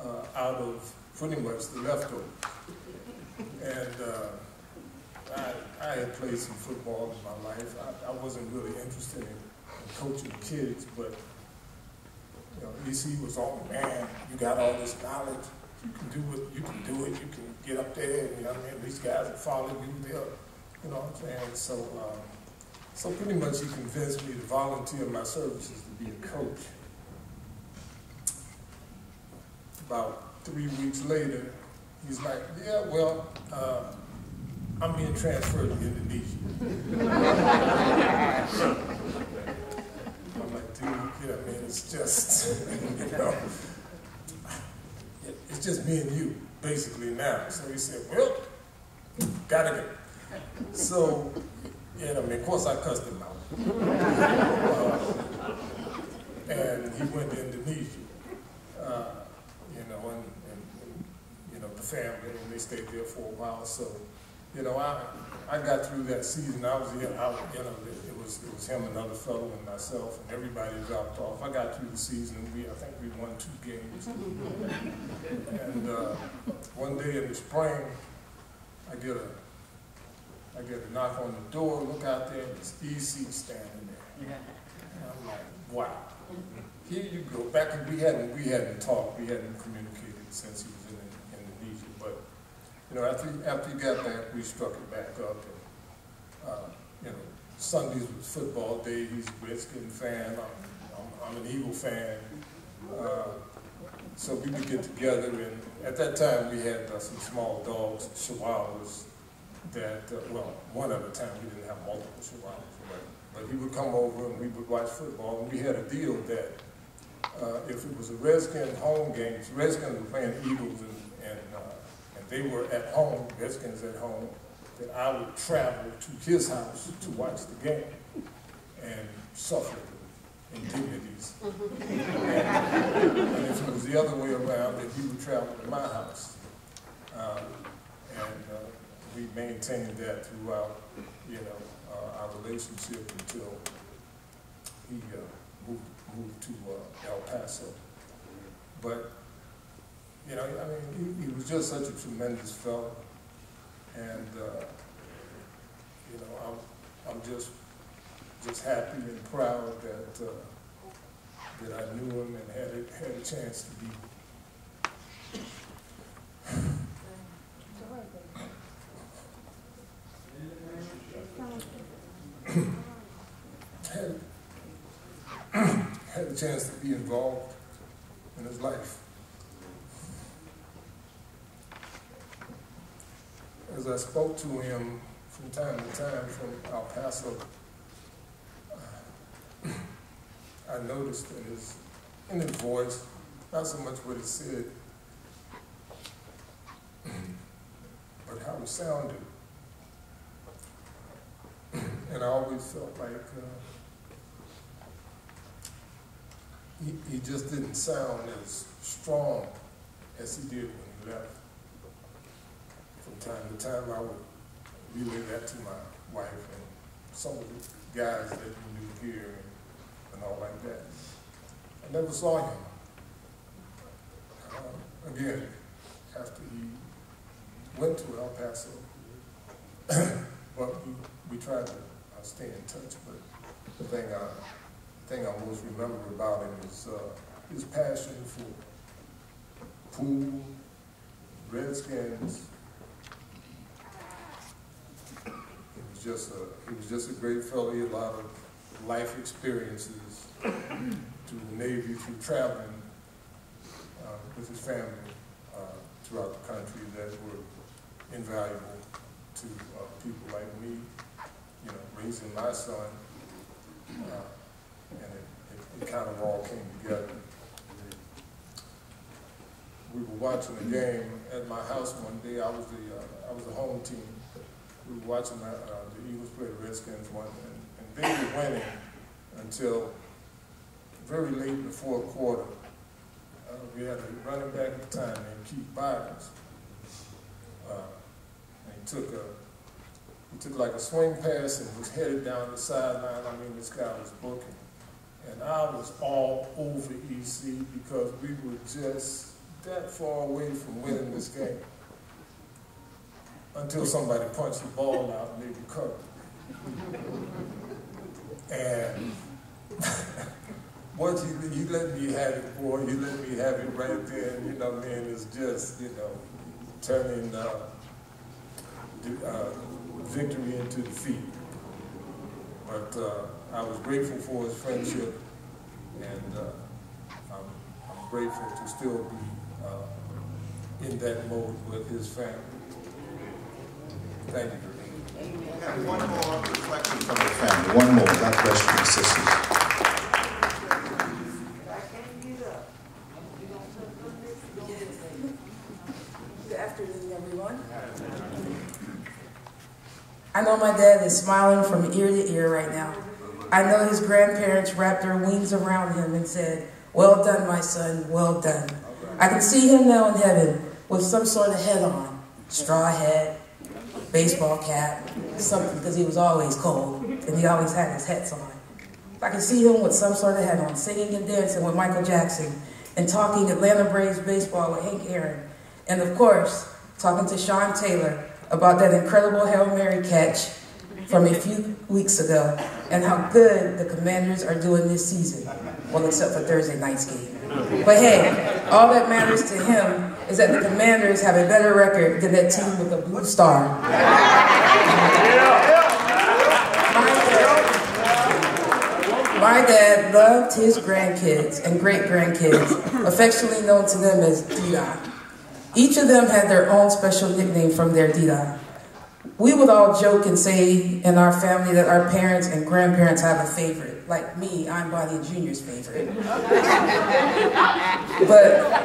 uh, out of pretty much the leftovers. And I, I had played some football in my life. I, I wasn't really interested in, in coaching kids, but EC was on man. You got all this knowledge. You can do it. You can do it. You can get up there. You know what I mean? These guys will follow you. They'll, you know what I'm saying? So, um, so pretty much he convinced me to volunteer my services to be a coach. About three weeks later, he's like, yeah, well, uh, I'm being transferred to Indonesia. I'm like, dude, you know, it's just, you know, it's just me and you, basically now. So he said, well, gotta go. So, you know, I mean, of course I cussed him out. Uh, and he went to Indonesia, uh, you know, and, and, and, you know, the family, and they stayed there for a while. So, you know, I, I got through that season. I was, I, you know, it was, it was him, another fellow, and myself, and everybody dropped off. I got through the season. We, I think we won two games. and uh, one day in the spring, I get a, I get a knock on the door. Look out there, and it's EC standing there. And I'm like, wow. Here you go. Back we hadn't, we hadn't talked, we hadn't communicated since he was in, you know, after, after he got back, we struck it back up. And, uh, you know, Sundays was football day. He's a Redskin fan. I'm, I'm, I'm an Eagle fan. Uh, so we would get together, and at that time we had uh, some small dogs, chihuahuas, that, uh, well, one at a time, we didn't have multiple chihuahuas, but, but he would come over and we would watch football, and we had a deal that uh, if it was a Redskin home game, Redskins were playing Eagles and, and uh, they were at home, Redskins at home, that I would travel to his house to watch the game and suffer indignities. and, and if it was the other way around, that he would travel to my house. Um, and uh, we maintained that throughout, you know, uh, our relationship until he uh, moved, moved to uh, El Paso. But you know, I mean, he, he, was just such a tremendous fellow, and uh, you know, I'm, I'm just just happy and proud that uh, that I knew him and had a, had a chance to be. had, had a chance to be involved in his life. As I spoke to him from time to time from El Paso, uh, I noticed in his, in his voice, not so much what he said, but how he sounded. and I always felt like uh, he, he just didn't sound as strong as he did when he left time to time, I would relay that to my wife and some of the guys that we knew here and, and all like that. I never saw him. Uh, again, after he went to El Paso, but we, we tried to uh, stay in touch. But the thing I, the thing I most remember about him is uh, his passion for pool, Redskins, just a, he was just a great fellow. He had a lot of life experiences through the Navy, through traveling uh, with his family uh, throughout the country that were invaluable to uh, people like me, you know, raising my son. Uh, and it, it, it kind of all came together. We were watching a game at my house one day. I was the uh, I was the home team we were watching uh, the Eagles play the Redskins one, and, and they were winning until very late in the fourth quarter. Uh, we had a running back at the time named Keith Byars. Uh, and he took a he took like a swing pass and was headed down the sideline. I mean, this guy was booking. And I was all over EC because we were just that far away from winning this game. Until somebody punched the ball out and they recovered. And once you, you let me have it, boy, you let me have it right there, you know, man, it's just, you know, turning uh, uh, victory into defeat. But uh, I was grateful for his friendship, and uh, I'm, I'm, grateful to still be uh, in that mode with his family. Thank you. We have one more reflection from the family. One more. God bless you, sisters. I know my dad is smiling from ear to ear right now. I know his grandparents wrapped their wings around him and said, Well done, my son, well done. I can see him now in heaven with some sort of head on straw hat, baseball cap, something, because he was always cold and he always had his hats on. I could see him with some sort of hat on, singing and dancing with Michael Jackson and talking Atlanta Braves baseball with Hank Aaron. And of course, talking to Sean Taylor about that incredible Hail Mary catch from a few weeks ago and how good the Commanders are doing this season. Well, except for Thursday night's game. But hey, all that matters to him is that the Commanders have a better record than that team with a blue star. My dad loved his grandkids and great grandkids, affectionately known to them as Dida. Each of them had their own special nickname from their Dida. We would all joke and say in our family that our parents and grandparents have a favorite. Like me, I'm Bonnie Jr.'s favorite. but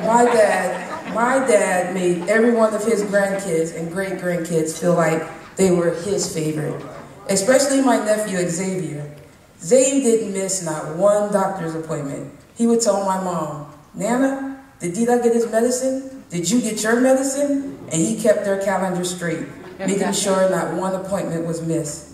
my dad, my dad made every one of his grandkids and great grandkids feel like they were his favorite. Especially my nephew Xavier. Xavier didn't miss not one doctor's appointment. He would tell my mom, Nana, did Dida get his medicine? Did you get your medicine? And he kept their calendar straight, making sure not one appointment was missed.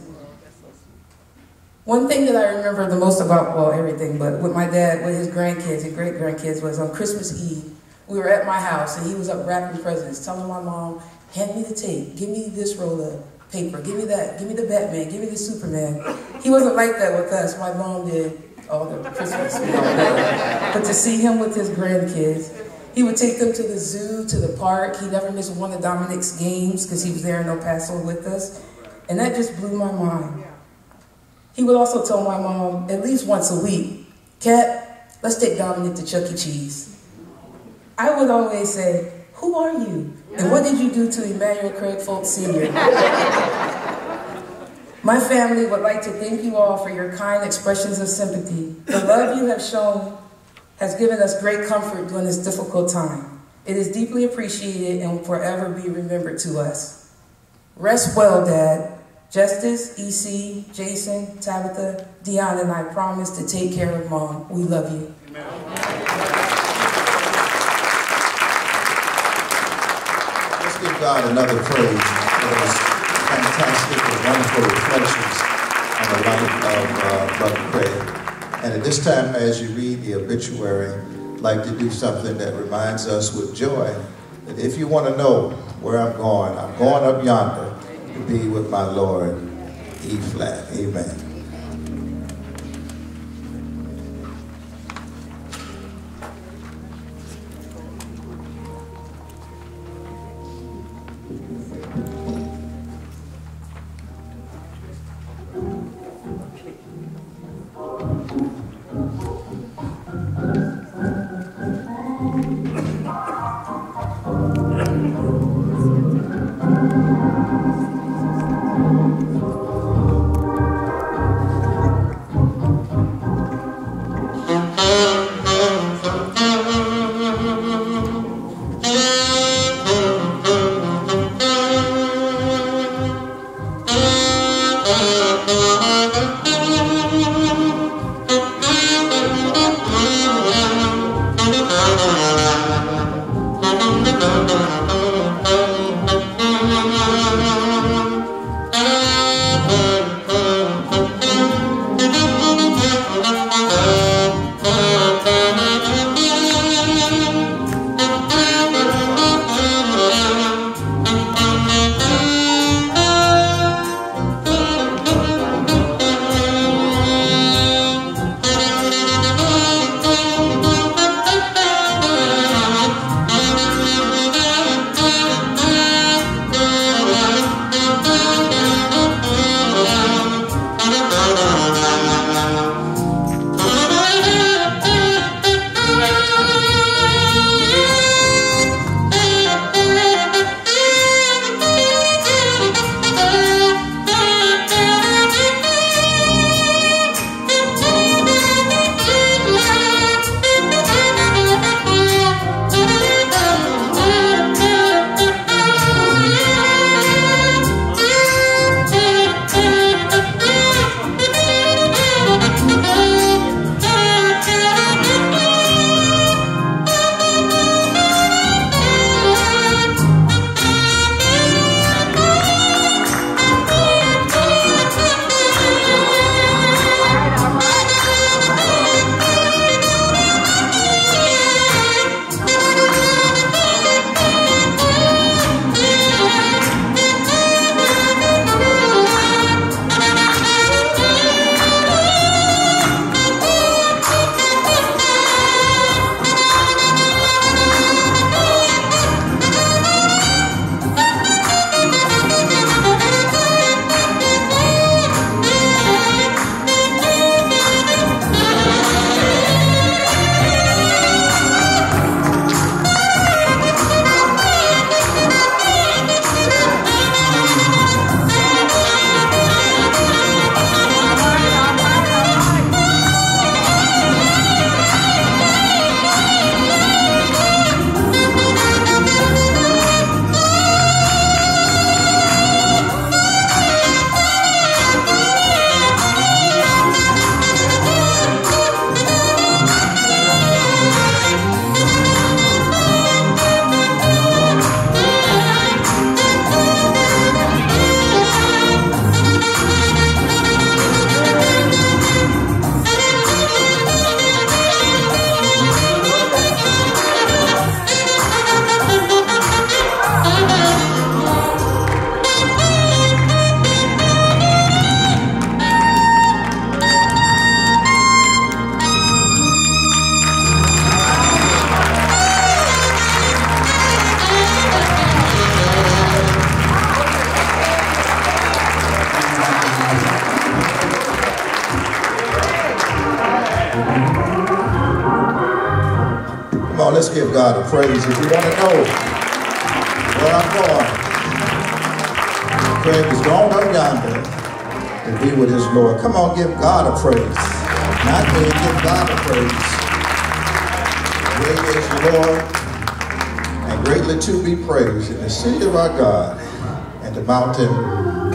One thing that I remember the most about, well, everything, but with my dad, with his grandkids and great grandkids, was on Christmas Eve. We were at my house and he was up wrapping presents, telling my mom, hand me the tape, give me this roll of paper, give me that, give me the Batman, give me the Superman. He wasn't like that with us. My mom did all the Christmas. But to see him with his grandkids, he would take them to the zoo, to the park. He never missed one of Dominic's games because he was there in El Paso with us. And that just blew my mind. He would also tell my mom at least once a week, Kat, let's take Dominic to Chuck E. Cheese. I would always say, who are you? And what did you do to Emmanuel Craig Fults Sr.? My family would like to thank you all for your kind expressions of sympathy. The love you have shown has given us great comfort during this difficult time. It is deeply appreciated and will forever be remembered to us. Rest well, Dad. Justice, EC, Jason, Tabitha, Dion, and I promise to take care of Mom. We love you. Let's give God another praise for those fantastic and wonderful reflections on the life of uh, Brother Craig. And at this time, as you read the obituary, I'd like to do something that reminds us with joy that if you want to know where I'm going, I'm going up yonder be with my Lord, E flat. Amen. God a praise. If you want to know where I'm going, Craig is gone up yonder to be with his Lord. Come on, give God a praise. Not me, give God a praise. Great is the Lord, and greatly to be praised in the city of our God and the mountain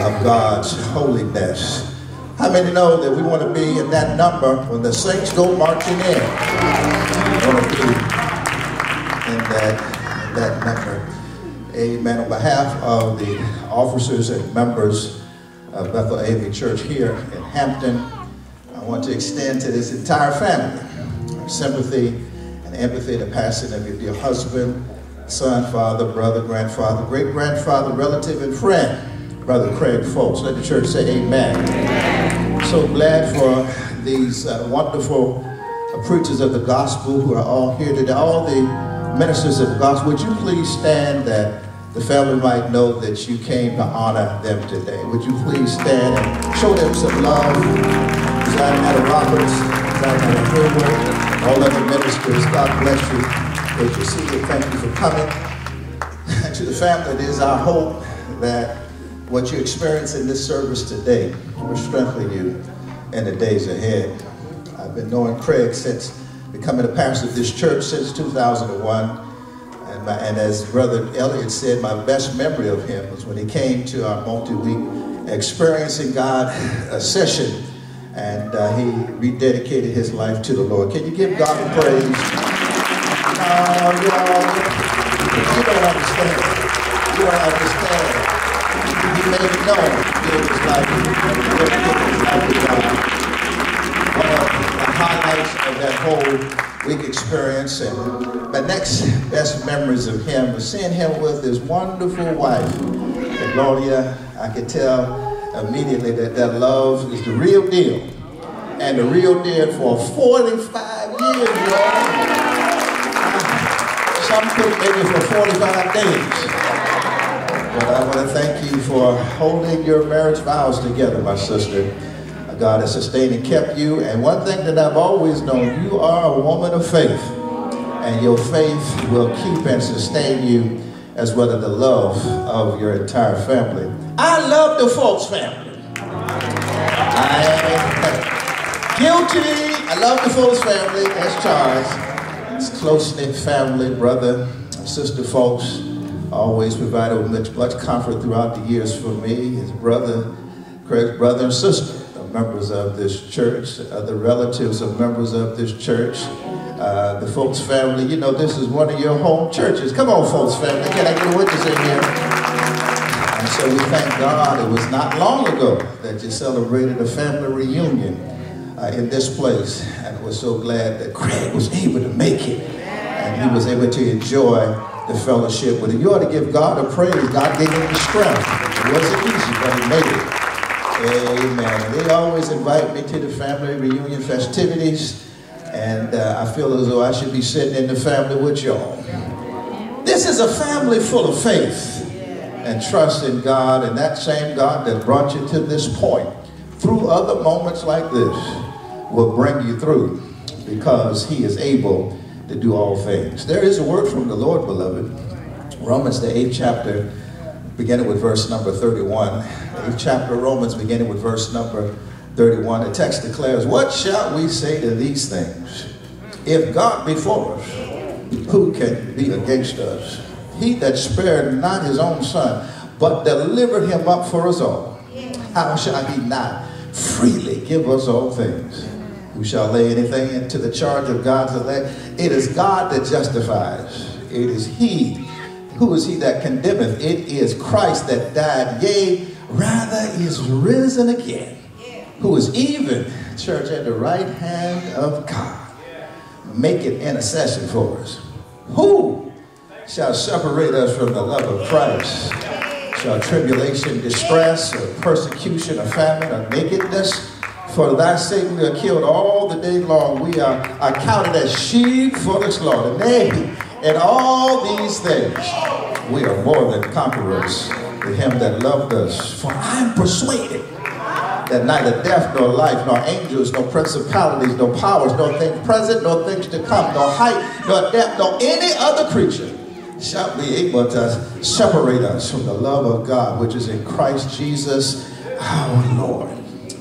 of God's holiness. How many know that we want to be in that number when the saints go marching in? That. Amen. On behalf of the officers and members of Bethel AME Church here in Hampton, I want to extend to this entire family our sympathy and empathy the passing of your dear husband, son, father, brother, grandfather, great grandfather, relative, and friend, Brother Craig Fults. Let the church say amen. amen. So glad for these uh, wonderful uh, preachers of the gospel who are all here today, all the ministers of gospel. Would you please stand that the family might know that you came to honor them today? Would you please stand and show them some love? Zion Roberts, Zion Hayward, all other ministers, God bless you. Good to see you. Thank you for coming. to the family, it is our hope that what you experience in this service today will strengthen you in the days ahead. I've been knowing Craig since becoming a pastor of this church since 2001. And, my, and as Brother Elliott said, my best memory of him was when he came to our multi-week Experiencing God uh, session and uh, he rededicated his life to the Lord. Can you give God the praise? No, y'all, you don't understand. You don't understand. he made it known. It was like, it was like uh, one of the of that whole week experience. And my next best memories of him was seeing him with his wonderful wife, Gloria. I could tell immediately that that love is the real deal. And the real deal for 45 years, y'all. Some maybe for 45 days. But I want to thank you for holding your marriage vows together, my sister. God has sustained and kept you. And one thing that I've always known, you are a woman of faith. And your faith will keep and sustain you as well as the love of your entire family. I love the Fults family. I am guilty. I love the Fults family. That's Charles. It's close-knit family, brother, sister Fults. Always provided much, much comfort throughout the years for me, his brother, Craig's brother and sister members of this church, the relatives of members of this church, uh, the Fults family. You know, this is one of your home churches. Come on, Fults family. Can I get a witness in here? And so we thank God it was not long ago that you celebrated a family reunion uh, in this place. And we're so glad that Craig was able to make it. And he was able to enjoy the fellowship with you. You ought to give God a praise. God gave him the strength. It wasn't easy, but he made. Amen. They always invite me to the family reunion festivities, and uh, I feel as though I should be sitting in the family with y'all. This is a family full of faith and trust in God, and that same God that brought you to this point through other moments like this will bring you through because he is able to do all things. There is a word from the Lord, beloved. Romans, the eighth chapter, beginning with verse number 31. Eighth chapter of Romans, beginning with verse number 31. The text declares, What shall we say to these things? If God be for us, who can be against us? He that spared not his own son, but delivered him up for us all, how shall he not freely give us all things? Who shall lay anything into the charge of God's elect? It is God that justifies. It is he who is he that condemneth? It is Christ that died, yea, rather is risen again, who is even, church, at the right hand of God, making intercession for us. Who shall separate us from the love of Christ? Shall tribulation, distress, or persecution, or famine, or nakedness? For thy sake we are killed all the day long. We are, are counted as sheep for the slaughter. Nay, in all these things, we are more than conquerors to him that loved us. For I am persuaded that neither death nor life, nor angels, nor principalities, nor powers, nor things present, nor things to come, nor height, nor depth, nor any other creature shall be able to separate us from the love of God, which is in Christ Jesus our Lord.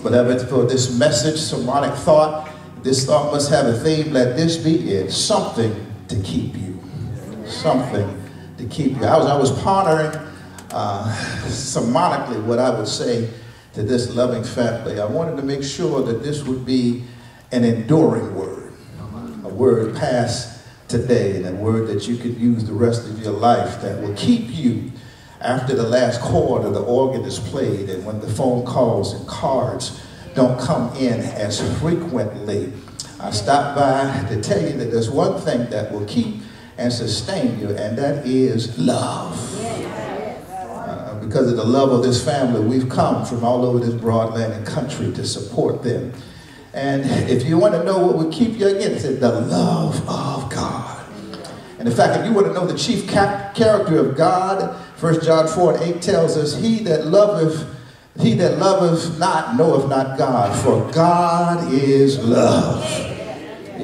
Whatever for this message, sermonic thought, this thought must have a theme. Let this be it. Something to keep you something to keep you. I was, I was pondering uh, sermonically what I would say to this loving family. I wanted to make sure that this would be an enduring word, a word past today, and a word that you could use the rest of your life that will keep you after the last chord of the organ is played and when the phone calls and cards don't come in as frequently. I stopped by to tell you that there's one thing that will keep and sustain you, and that is love. Uh, because of the love of this family, we've come from all over this broad land and country to support them. And if you want to know what would keep you again, it's the love of God. And in fact, if you want to know the chief character of God, 1 John 4 and 8 tells us, He that loveth, he that loveth not knoweth not God, for God is love.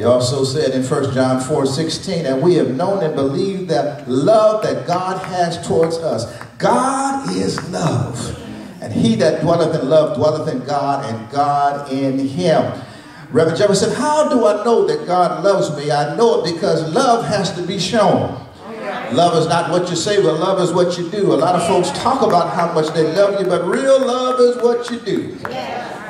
He also said in 1 John 4, 16, and we have known and believed that love that God has towards us. God is love. And he that dwelleth in love dwelleth in God, and God in him. Reverend Jefferson, said, how do I know that God loves me? I know it because love has to be shown. Love is not what you say, but love is what you do. A lot of folks talk about how much they love you, but real love is what you do.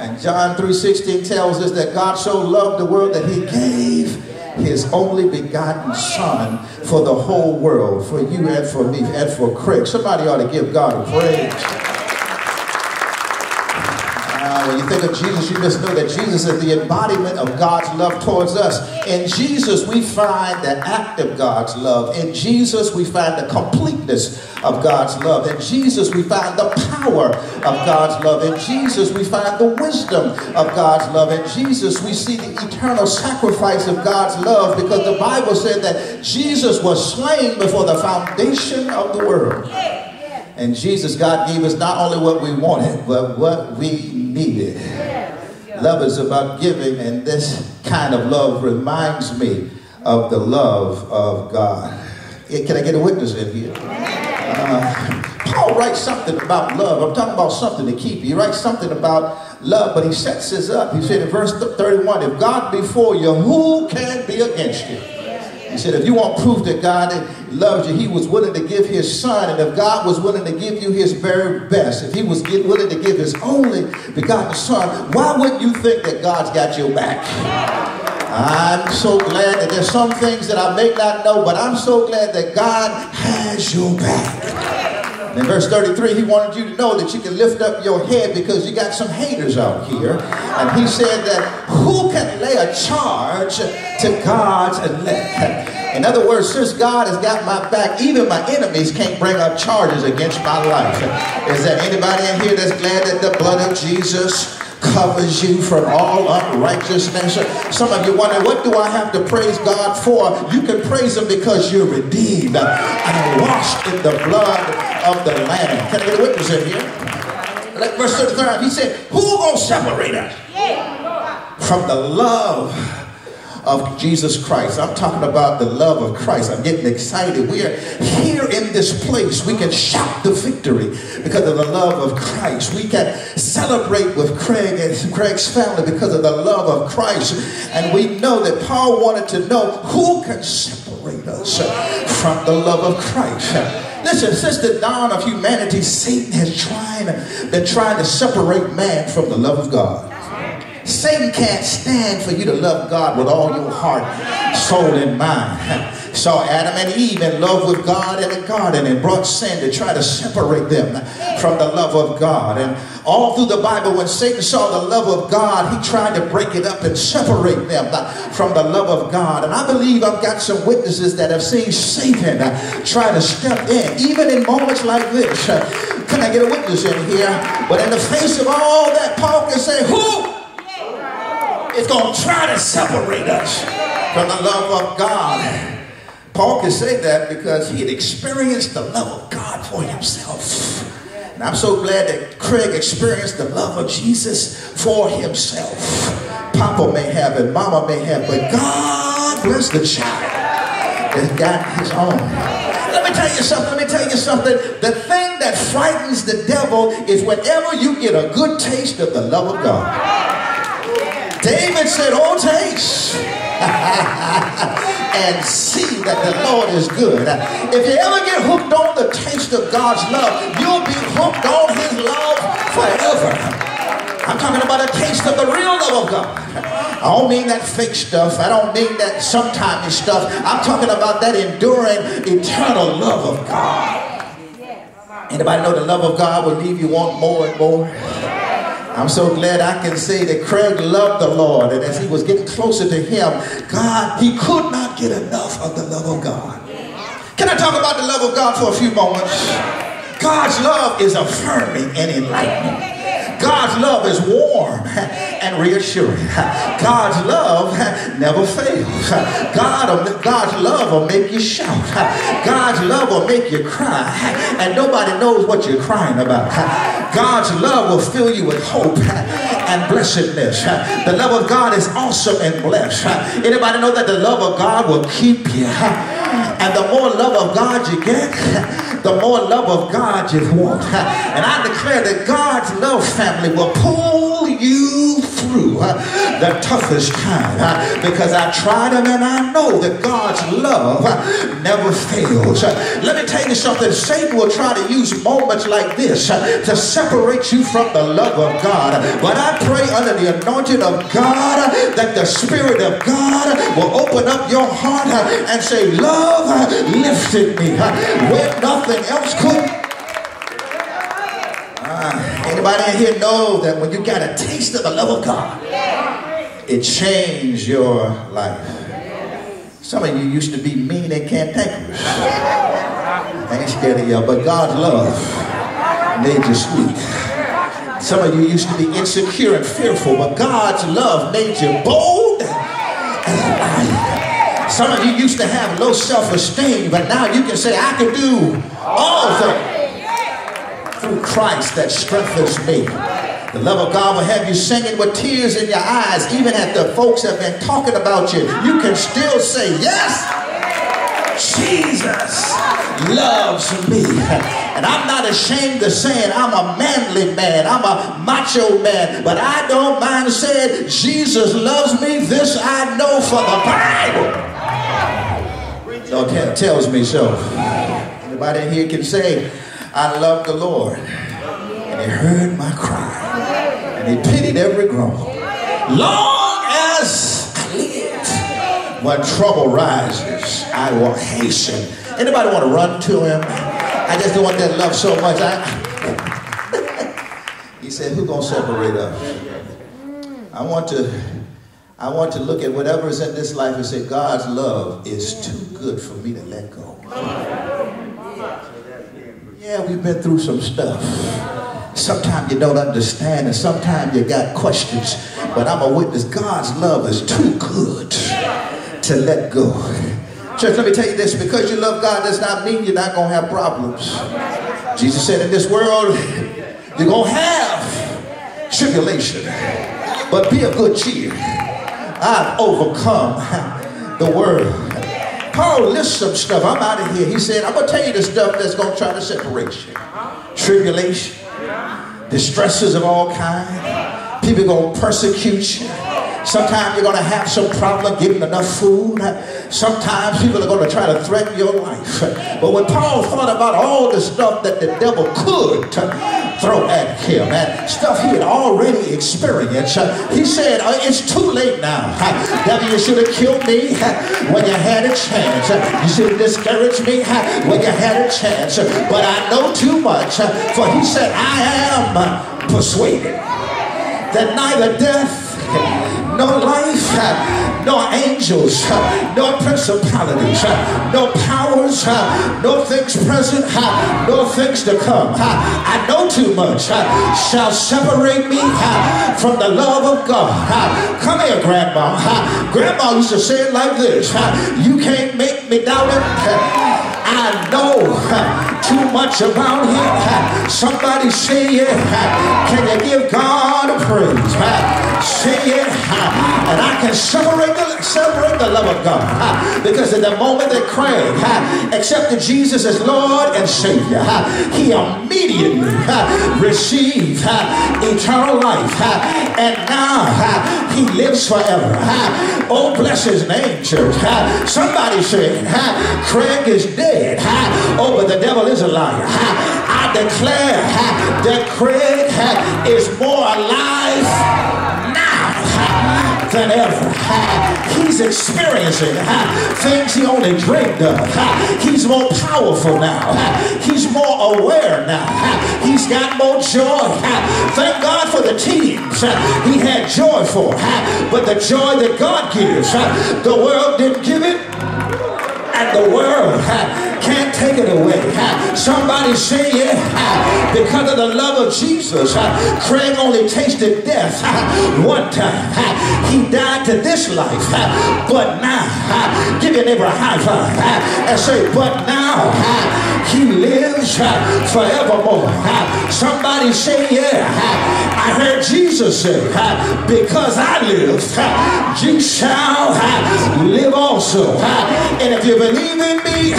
And John 3.16 tells us that God so loved the world that he gave his only begotten son for the whole world, for you and for me and for Craig. Somebody ought to give God a praise. Uh, when you think of Jesus, you just know that Jesus is the embodiment of God's love towards us. In Jesus, we find the act of God's love. In Jesus, we find the completeness of God's love. In Jesus, we find the power of God's love. In Jesus, we find the wisdom of God's love. In Jesus, we see the eternal sacrifice of God's love because the Bible said that Jesus was slain before the foundation of the world. And Jesus, God gave us not only what we wanted, but what we Love is about giving, and this kind of love reminds me of the love of God. Can I get a witness in here? Uh, Paul writes something about love. I'm talking about something to keep. You. He writes something about love, but he sets this up. He said in verse 31, if God be for you, who can be against you? He said, if you want proof that God loves you, he was willing to give his son. And if God was willing to give you his very best, if he was willing to give his only begotten son, why wouldn't you think that God's got your back? I'm so glad that there's some things that I may not know, but I'm so glad that God has your back. In verse 33, he wanted you to know that you can lift up your head because you got some haters out here. And he said that who can lay a charge to God's elect? In other words, since God has got my back, even my enemies can't bring up charges against my life. Is there anybody in here that's glad that the blood of Jesus covers you from all unrighteousness. Some of you wonder, what do I have to praise God for? You can praise Him because you're redeemed and washed in the blood of the Lamb. Can I get a witness in here? Like verse 35, he said, Who gonna separate us from the love of Jesus Christ. I'm talking about the love of Christ. I'm getting excited. We are here in this place. We can shout the victory because of the love of Christ. We can celebrate with Craig and Craig's family because of the love of Christ. And we know that Paul wanted to know who can separate us from the love of Christ. Listen, since the dawn of humanity, Satan has trying, been trying to separate man from the love of God. Satan can't stand for you to love God with all your heart, soul, and mind. Saw Adam and Eve in love with God in the garden and brought sin to try to separate them from the love of God. And all through the Bible, when Satan saw the love of God, he tried to break it up and separate them from the love of God. And I believe I've got some witnesses that have seen Satan try to step in, even in moments like this. Can I get a witness in here? But in the face of all that, Paul can say, Who is going to try to separate us from the love of God. Paul can say that because he had experienced the love of God for himself. And I'm so glad that Craig experienced the love of Jesus for himself. Papa may have it, Mama may have, but God bless the child that got his own. Let me tell you something. Let me tell you something. The thing that frightens the devil is whenever you get a good taste of the love of God. David said, Oh, taste and see that the Lord is good. If you ever get hooked on the taste of God's love, you'll be hooked on his love forever. I'm talking about a taste of the real love of God. I don't mean that fake stuff. I don't mean that sometimey stuff. I'm talking about that enduring, eternal love of God. Anybody know the love of God will leave you want more and more? I'm so glad I can say that Craig loved the Lord, and as he was getting closer to him, God, he could not get enough of the love of God. Can I talk about the love of God for a few moments? God's love is affirming and enlightening. God's love is warm and reassuring. God's love never fails. God, God's love will make you shout. God's love will make you cry. And nobody knows what you're crying about. God's love will fill you with hope and blessedness. The love of God is awesome and blessed. Anybody know that the love of God will keep you? And the more love of God you get, the more love of God you want. And I declare that God's love family will pull you through the toughest time because I tried them and I know that God's love never fails. Let me tell you something. Satan will try to use moments like this to separate you from the love of God. But I pray under the anointing of God that the Spirit of God will open up your heart and say, Love lifted me where nothing else could. Ah, Anybody in here know that when you got a taste of the love of God, it changed your life? Some of you used to be mean and cantankerous. I ain't scared of y'all, but God's love made you sweet. Some of you used to be insecure and fearful, but God's love made you bold some of you used to have low self-esteem, but now you can say, I can do all things through Christ that strengthens me. The love of God will have you singing with tears in your eyes, even after folks have been talking about you. You can still say, yes, Jesus loves me. And I'm not ashamed of saying I'm a manly man. I'm a macho man. But I don't mind saying Jesus loves me. This I know for the Bible. So tells me so. Anybody here can say, I love the Lord. And he heard my cry. And he pitied every groan. Long as I live, when trouble rises, I will hasten. Anybody want to run to him? I just don't want that love so much. I, he said, who gonna separate us? I want to I want to look at whatever is in this life and say, God's love is too good for me to let go. Yeah, we've been through some stuff. Sometimes you don't understand, and sometimes you got questions. But I'm a witness. God's love is too good to let go. Church, let me tell you this. Because you love God does not mean you're not going to have problems. Jesus said, in this world, you're going to have tribulation. But be of good cheer. I've overcome the world. Paul lists some stuff. I'm out of here. He said, I'm going to tell you the stuff that's going to try to separate you. Tribulation, distresses of all kinds. People going to persecute you. Sometimes you're going to have some problem getting enough food. Sometimes people are going to try to threaten your life. But when Paul thought about all the stuff that the devil could throw at him and stuff he had already experienced, he said, uh, it's too late now. Devil, you should have killed me when you had a chance. You should have discouraged me when you had a chance. But I know too much. For he said, I am persuaded that neither death no life, no angels, no principalities, no powers, no things present, no things to come. I know too much shall separate me from the love of God. Come here, Grandma. Grandma used to say it like this You can't make me doubt it. I know too much about him. Somebody say it. Can you give God a praise? Say it. And I can separate the, separate the love of God. Because at the moment that Craig accepted Jesus as Lord and Savior, he immediately received eternal life. And now he lives forever. Oh, bless his name, church. Somebody said, Craig is dead. Oh, but the devil is a liar. I declare that Craig is more alive now than ever. He's experiencing things he only dreamed of. He's more powerful now. He's more aware now. He's got more joy. Thank God for the teams he had joy for. But the joy that God gives, the world didn't give it, and the world can't take it away. Somebody say it. Because of the love of Jesus, Craig only tasted death one time. He died to this life, but now, give your neighbor a high five and say, but now he lives forevermore. Somebody say, yeah. I heard Jesus say, because I live, you shall live also. And if you believe in me,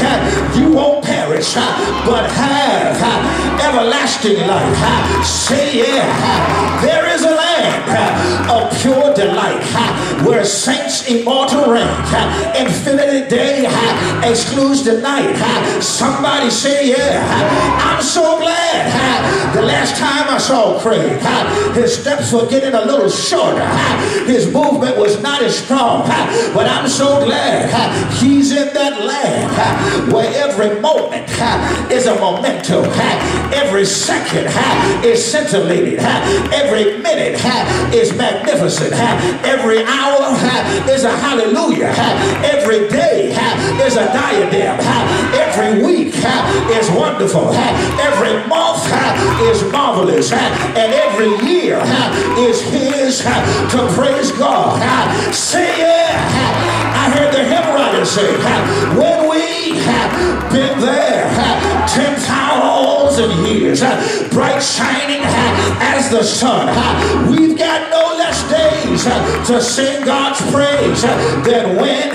you won't perish, but have everlasting life. Say yeah, there is a land of pure delight where saints' immortal reign. Infinity day excludes the night. Somebody say, yeah. I'm so glad. The last time I saw Craig, his steps were getting a little shorter. His movement was not as strong. But I'm so glad he's in that land where every moment is a memento. Every second is scintillating. Every minute is magnificent. Every hour is a hallelujah. Every day is a diadem. Every week is wonderful. Every month is marvelous. And every year is his to praise God. Say yeah. I heard the writer say, when we have been there 10,000 years, bright shining as the sun, we've got no less days to sing God's praise than when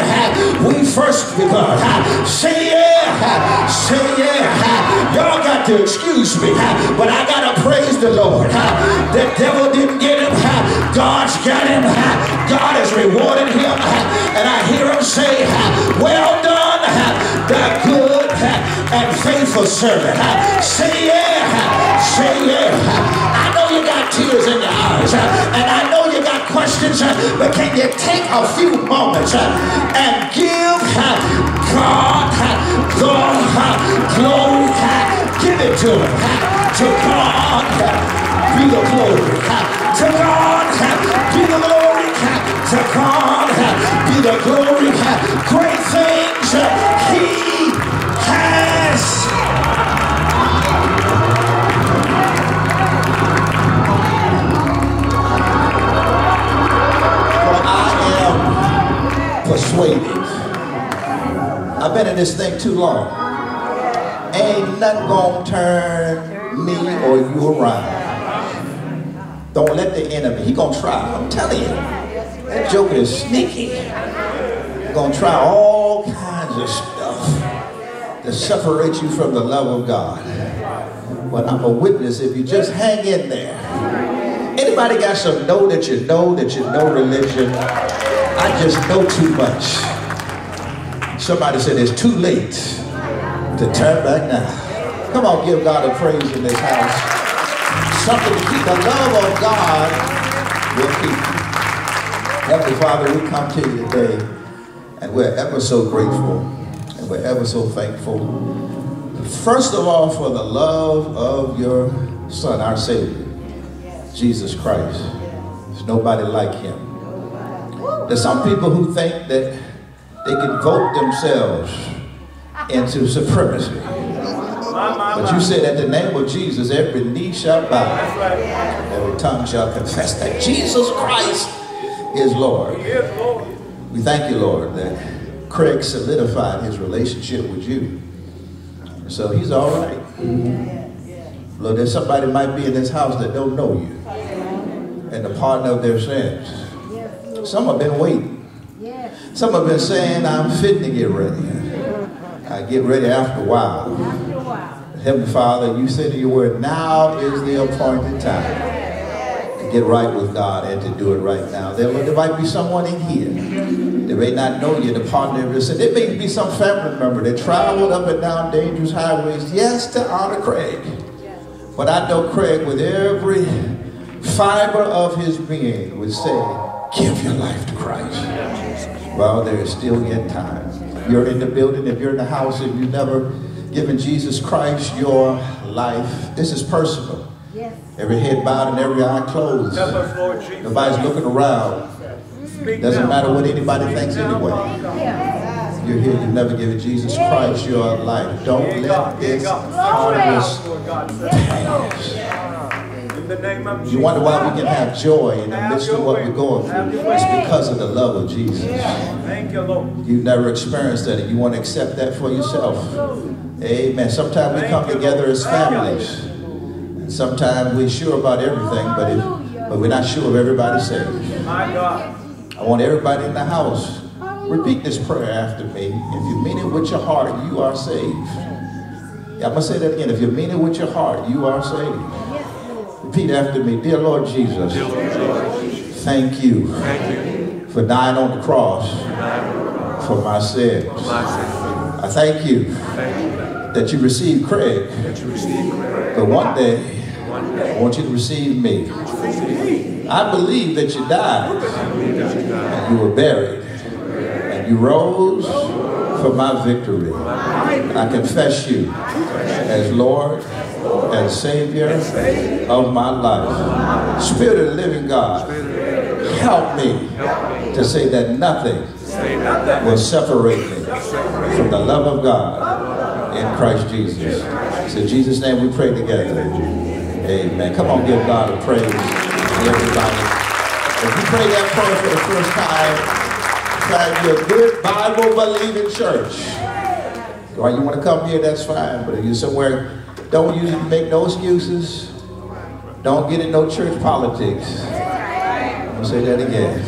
we first begun. Say yeah, say yeah. Y'all got to excuse me, but I got to praise the Lord. The devil didn't get him. God's got him. God has rewarded him. And I hear him say, well done, the good and faithful servant. Say yeah, say yeah. I know you got tears in your eyes, and I know you got questions, but can you take a few moments and give God the glory? Give it to him. To God be the glory. To God be the glory. To God be the glory. Great things he has For I am persuaded. I've been in this thing too long. Ain't nothing gonna turn me or you around. Don't let the enemy, he gonna try. I'm telling you. That joker is sneaky. He gonna try all kinds of stuff to separate you from the love of God. But I'm a witness if you just hang in there. Anybody got some know that you know that you know religion? I just know too much. Somebody said it's too late to turn back now. Come on, give God a praise in this house. Something to keep the love of God will keep. Heavenly Father, we come to you today and we're ever so grateful and we're ever so thankful. First of all, for the love of your Son, our Savior, Jesus Christ. There's nobody like him. There's some people who think that they can vote themselves into supremacy. But you said at the name of Jesus, every knee shall bow, every tongue shall confess that Jesus Christ is Lord. We thank you, Lord, that Craig solidified his relationship with you. So he's all right. Lord, there's somebody might be in this house that don't know you and the pardon of their sins. Some have been waiting. Some have been saying, I'm fitting to get ready. I get ready after a while. Heavenly Father, you said in your word, now is the appointed time to get right with God and to do it right now. There, there might be someone in here. that may not know you, the partner of your sin. There may be some family member that traveled up and down dangerous highways, yes, to honor Craig. But I know Craig, with every fiber of his being, would say, give your life to Christ. Well, there is still yet time. You're in the building, if you're in the house, if you've never given Jesus Christ your life, this is personal. Every head bowed and every eye closed. Nobody's looking around. Doesn't matter what anybody thinks anyway. You're here, you've never given Jesus Christ your life. Don't let this harvest pass. You wonder why we can have joy in the midst of what we're going through. It's because of the love of Jesus. Thank You've never experienced that. And you want to accept that for yourself. Amen. Sometimes we come together as families. And sometimes we're sure about everything, but, if, but we're not sure of everybody saved. I want everybody in the house, repeat this prayer after me. If you mean it with your heart, you are saved. Yeah, I'm going to say that again. If you mean it with your heart, you are saved. Repeat after me. Dear Lord Jesus, thank you for dying on the cross for my sins. I thank you that you received Craig, but one day I want you to receive me. I believe that you died and you were buried and you rose for my victory. I confess you as Lord and Savior of my life. Spirit of the living God, help me to say that nothing will separate me from the love of God in Christ Jesus. So in Jesus' name we pray together. Amen. Come on, give God a praise, everybody. If you pray that prayer for the first time, try you're a good Bible believing church. Or you want to come here, that's fine. But if you're somewhere, don't use make no excuses. Don't get in no church politics. I'll say that again.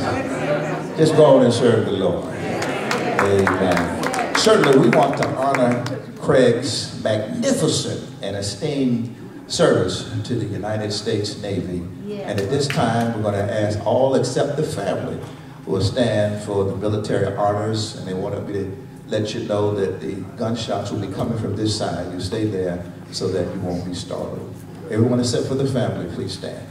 Just go on and serve the Lord. Amen. Certainly, we want to honor Craig's magnificent and esteemed service to the United States Navy. And at this time, we're going to ask all except the family will stand for the military honors. And they wanted me to let you know that the gunshots will be coming from this side. You stay there so that you won't be startled. Everyone except for the family, please stand.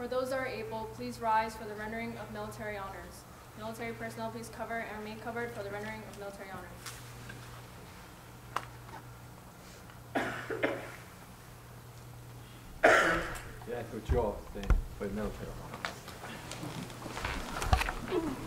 For those that are able, please rise for the rendering of military honors. Military personnel, please cover and remain covered for the rendering of military honors.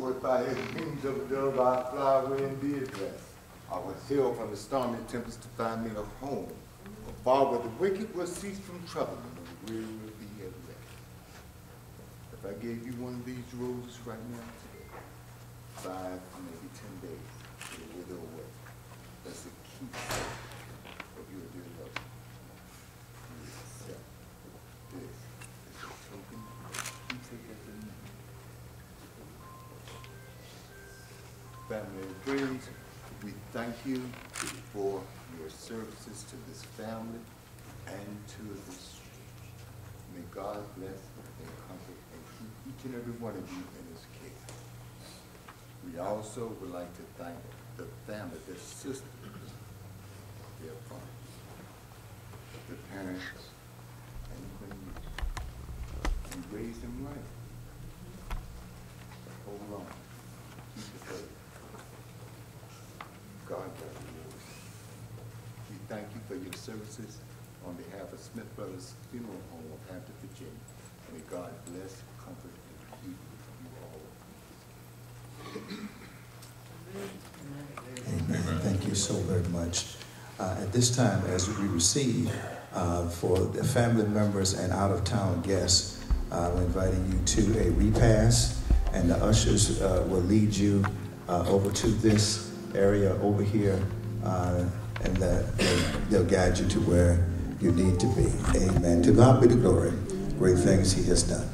Fortified his wings of a dove, I fly away and be at rest. I was hailed from the stormy tempest to find me a home, a far where the wicked will cease from troubling and the weary will be at rest. If I gave you one of these roses right now, today, five, maybe ten days, it will wither away. That's the key Family and friends, we thank you for your services to this family and to this. May God bless and comfort and keep each and every one of you in his care. We also would like to thank the family, the sisters, their fathers, the parents, and even you. You raised them right. Hold on. Keep the faith. God got yours. We thank you for your services on behalf of Smith Brothers Funeral Home of Hampton, Virginia. May God bless, comfort, and keep you all. Amen. Thank you so very much. Uh, at this time, as we receive uh, for the family members and out-of-town guests, we're inviting you to a repast, and the ushers uh, will lead you uh, over to this area over here, uh, and that they'll, guide you to where you need to be. Amen. To God be the glory. Great things He has done.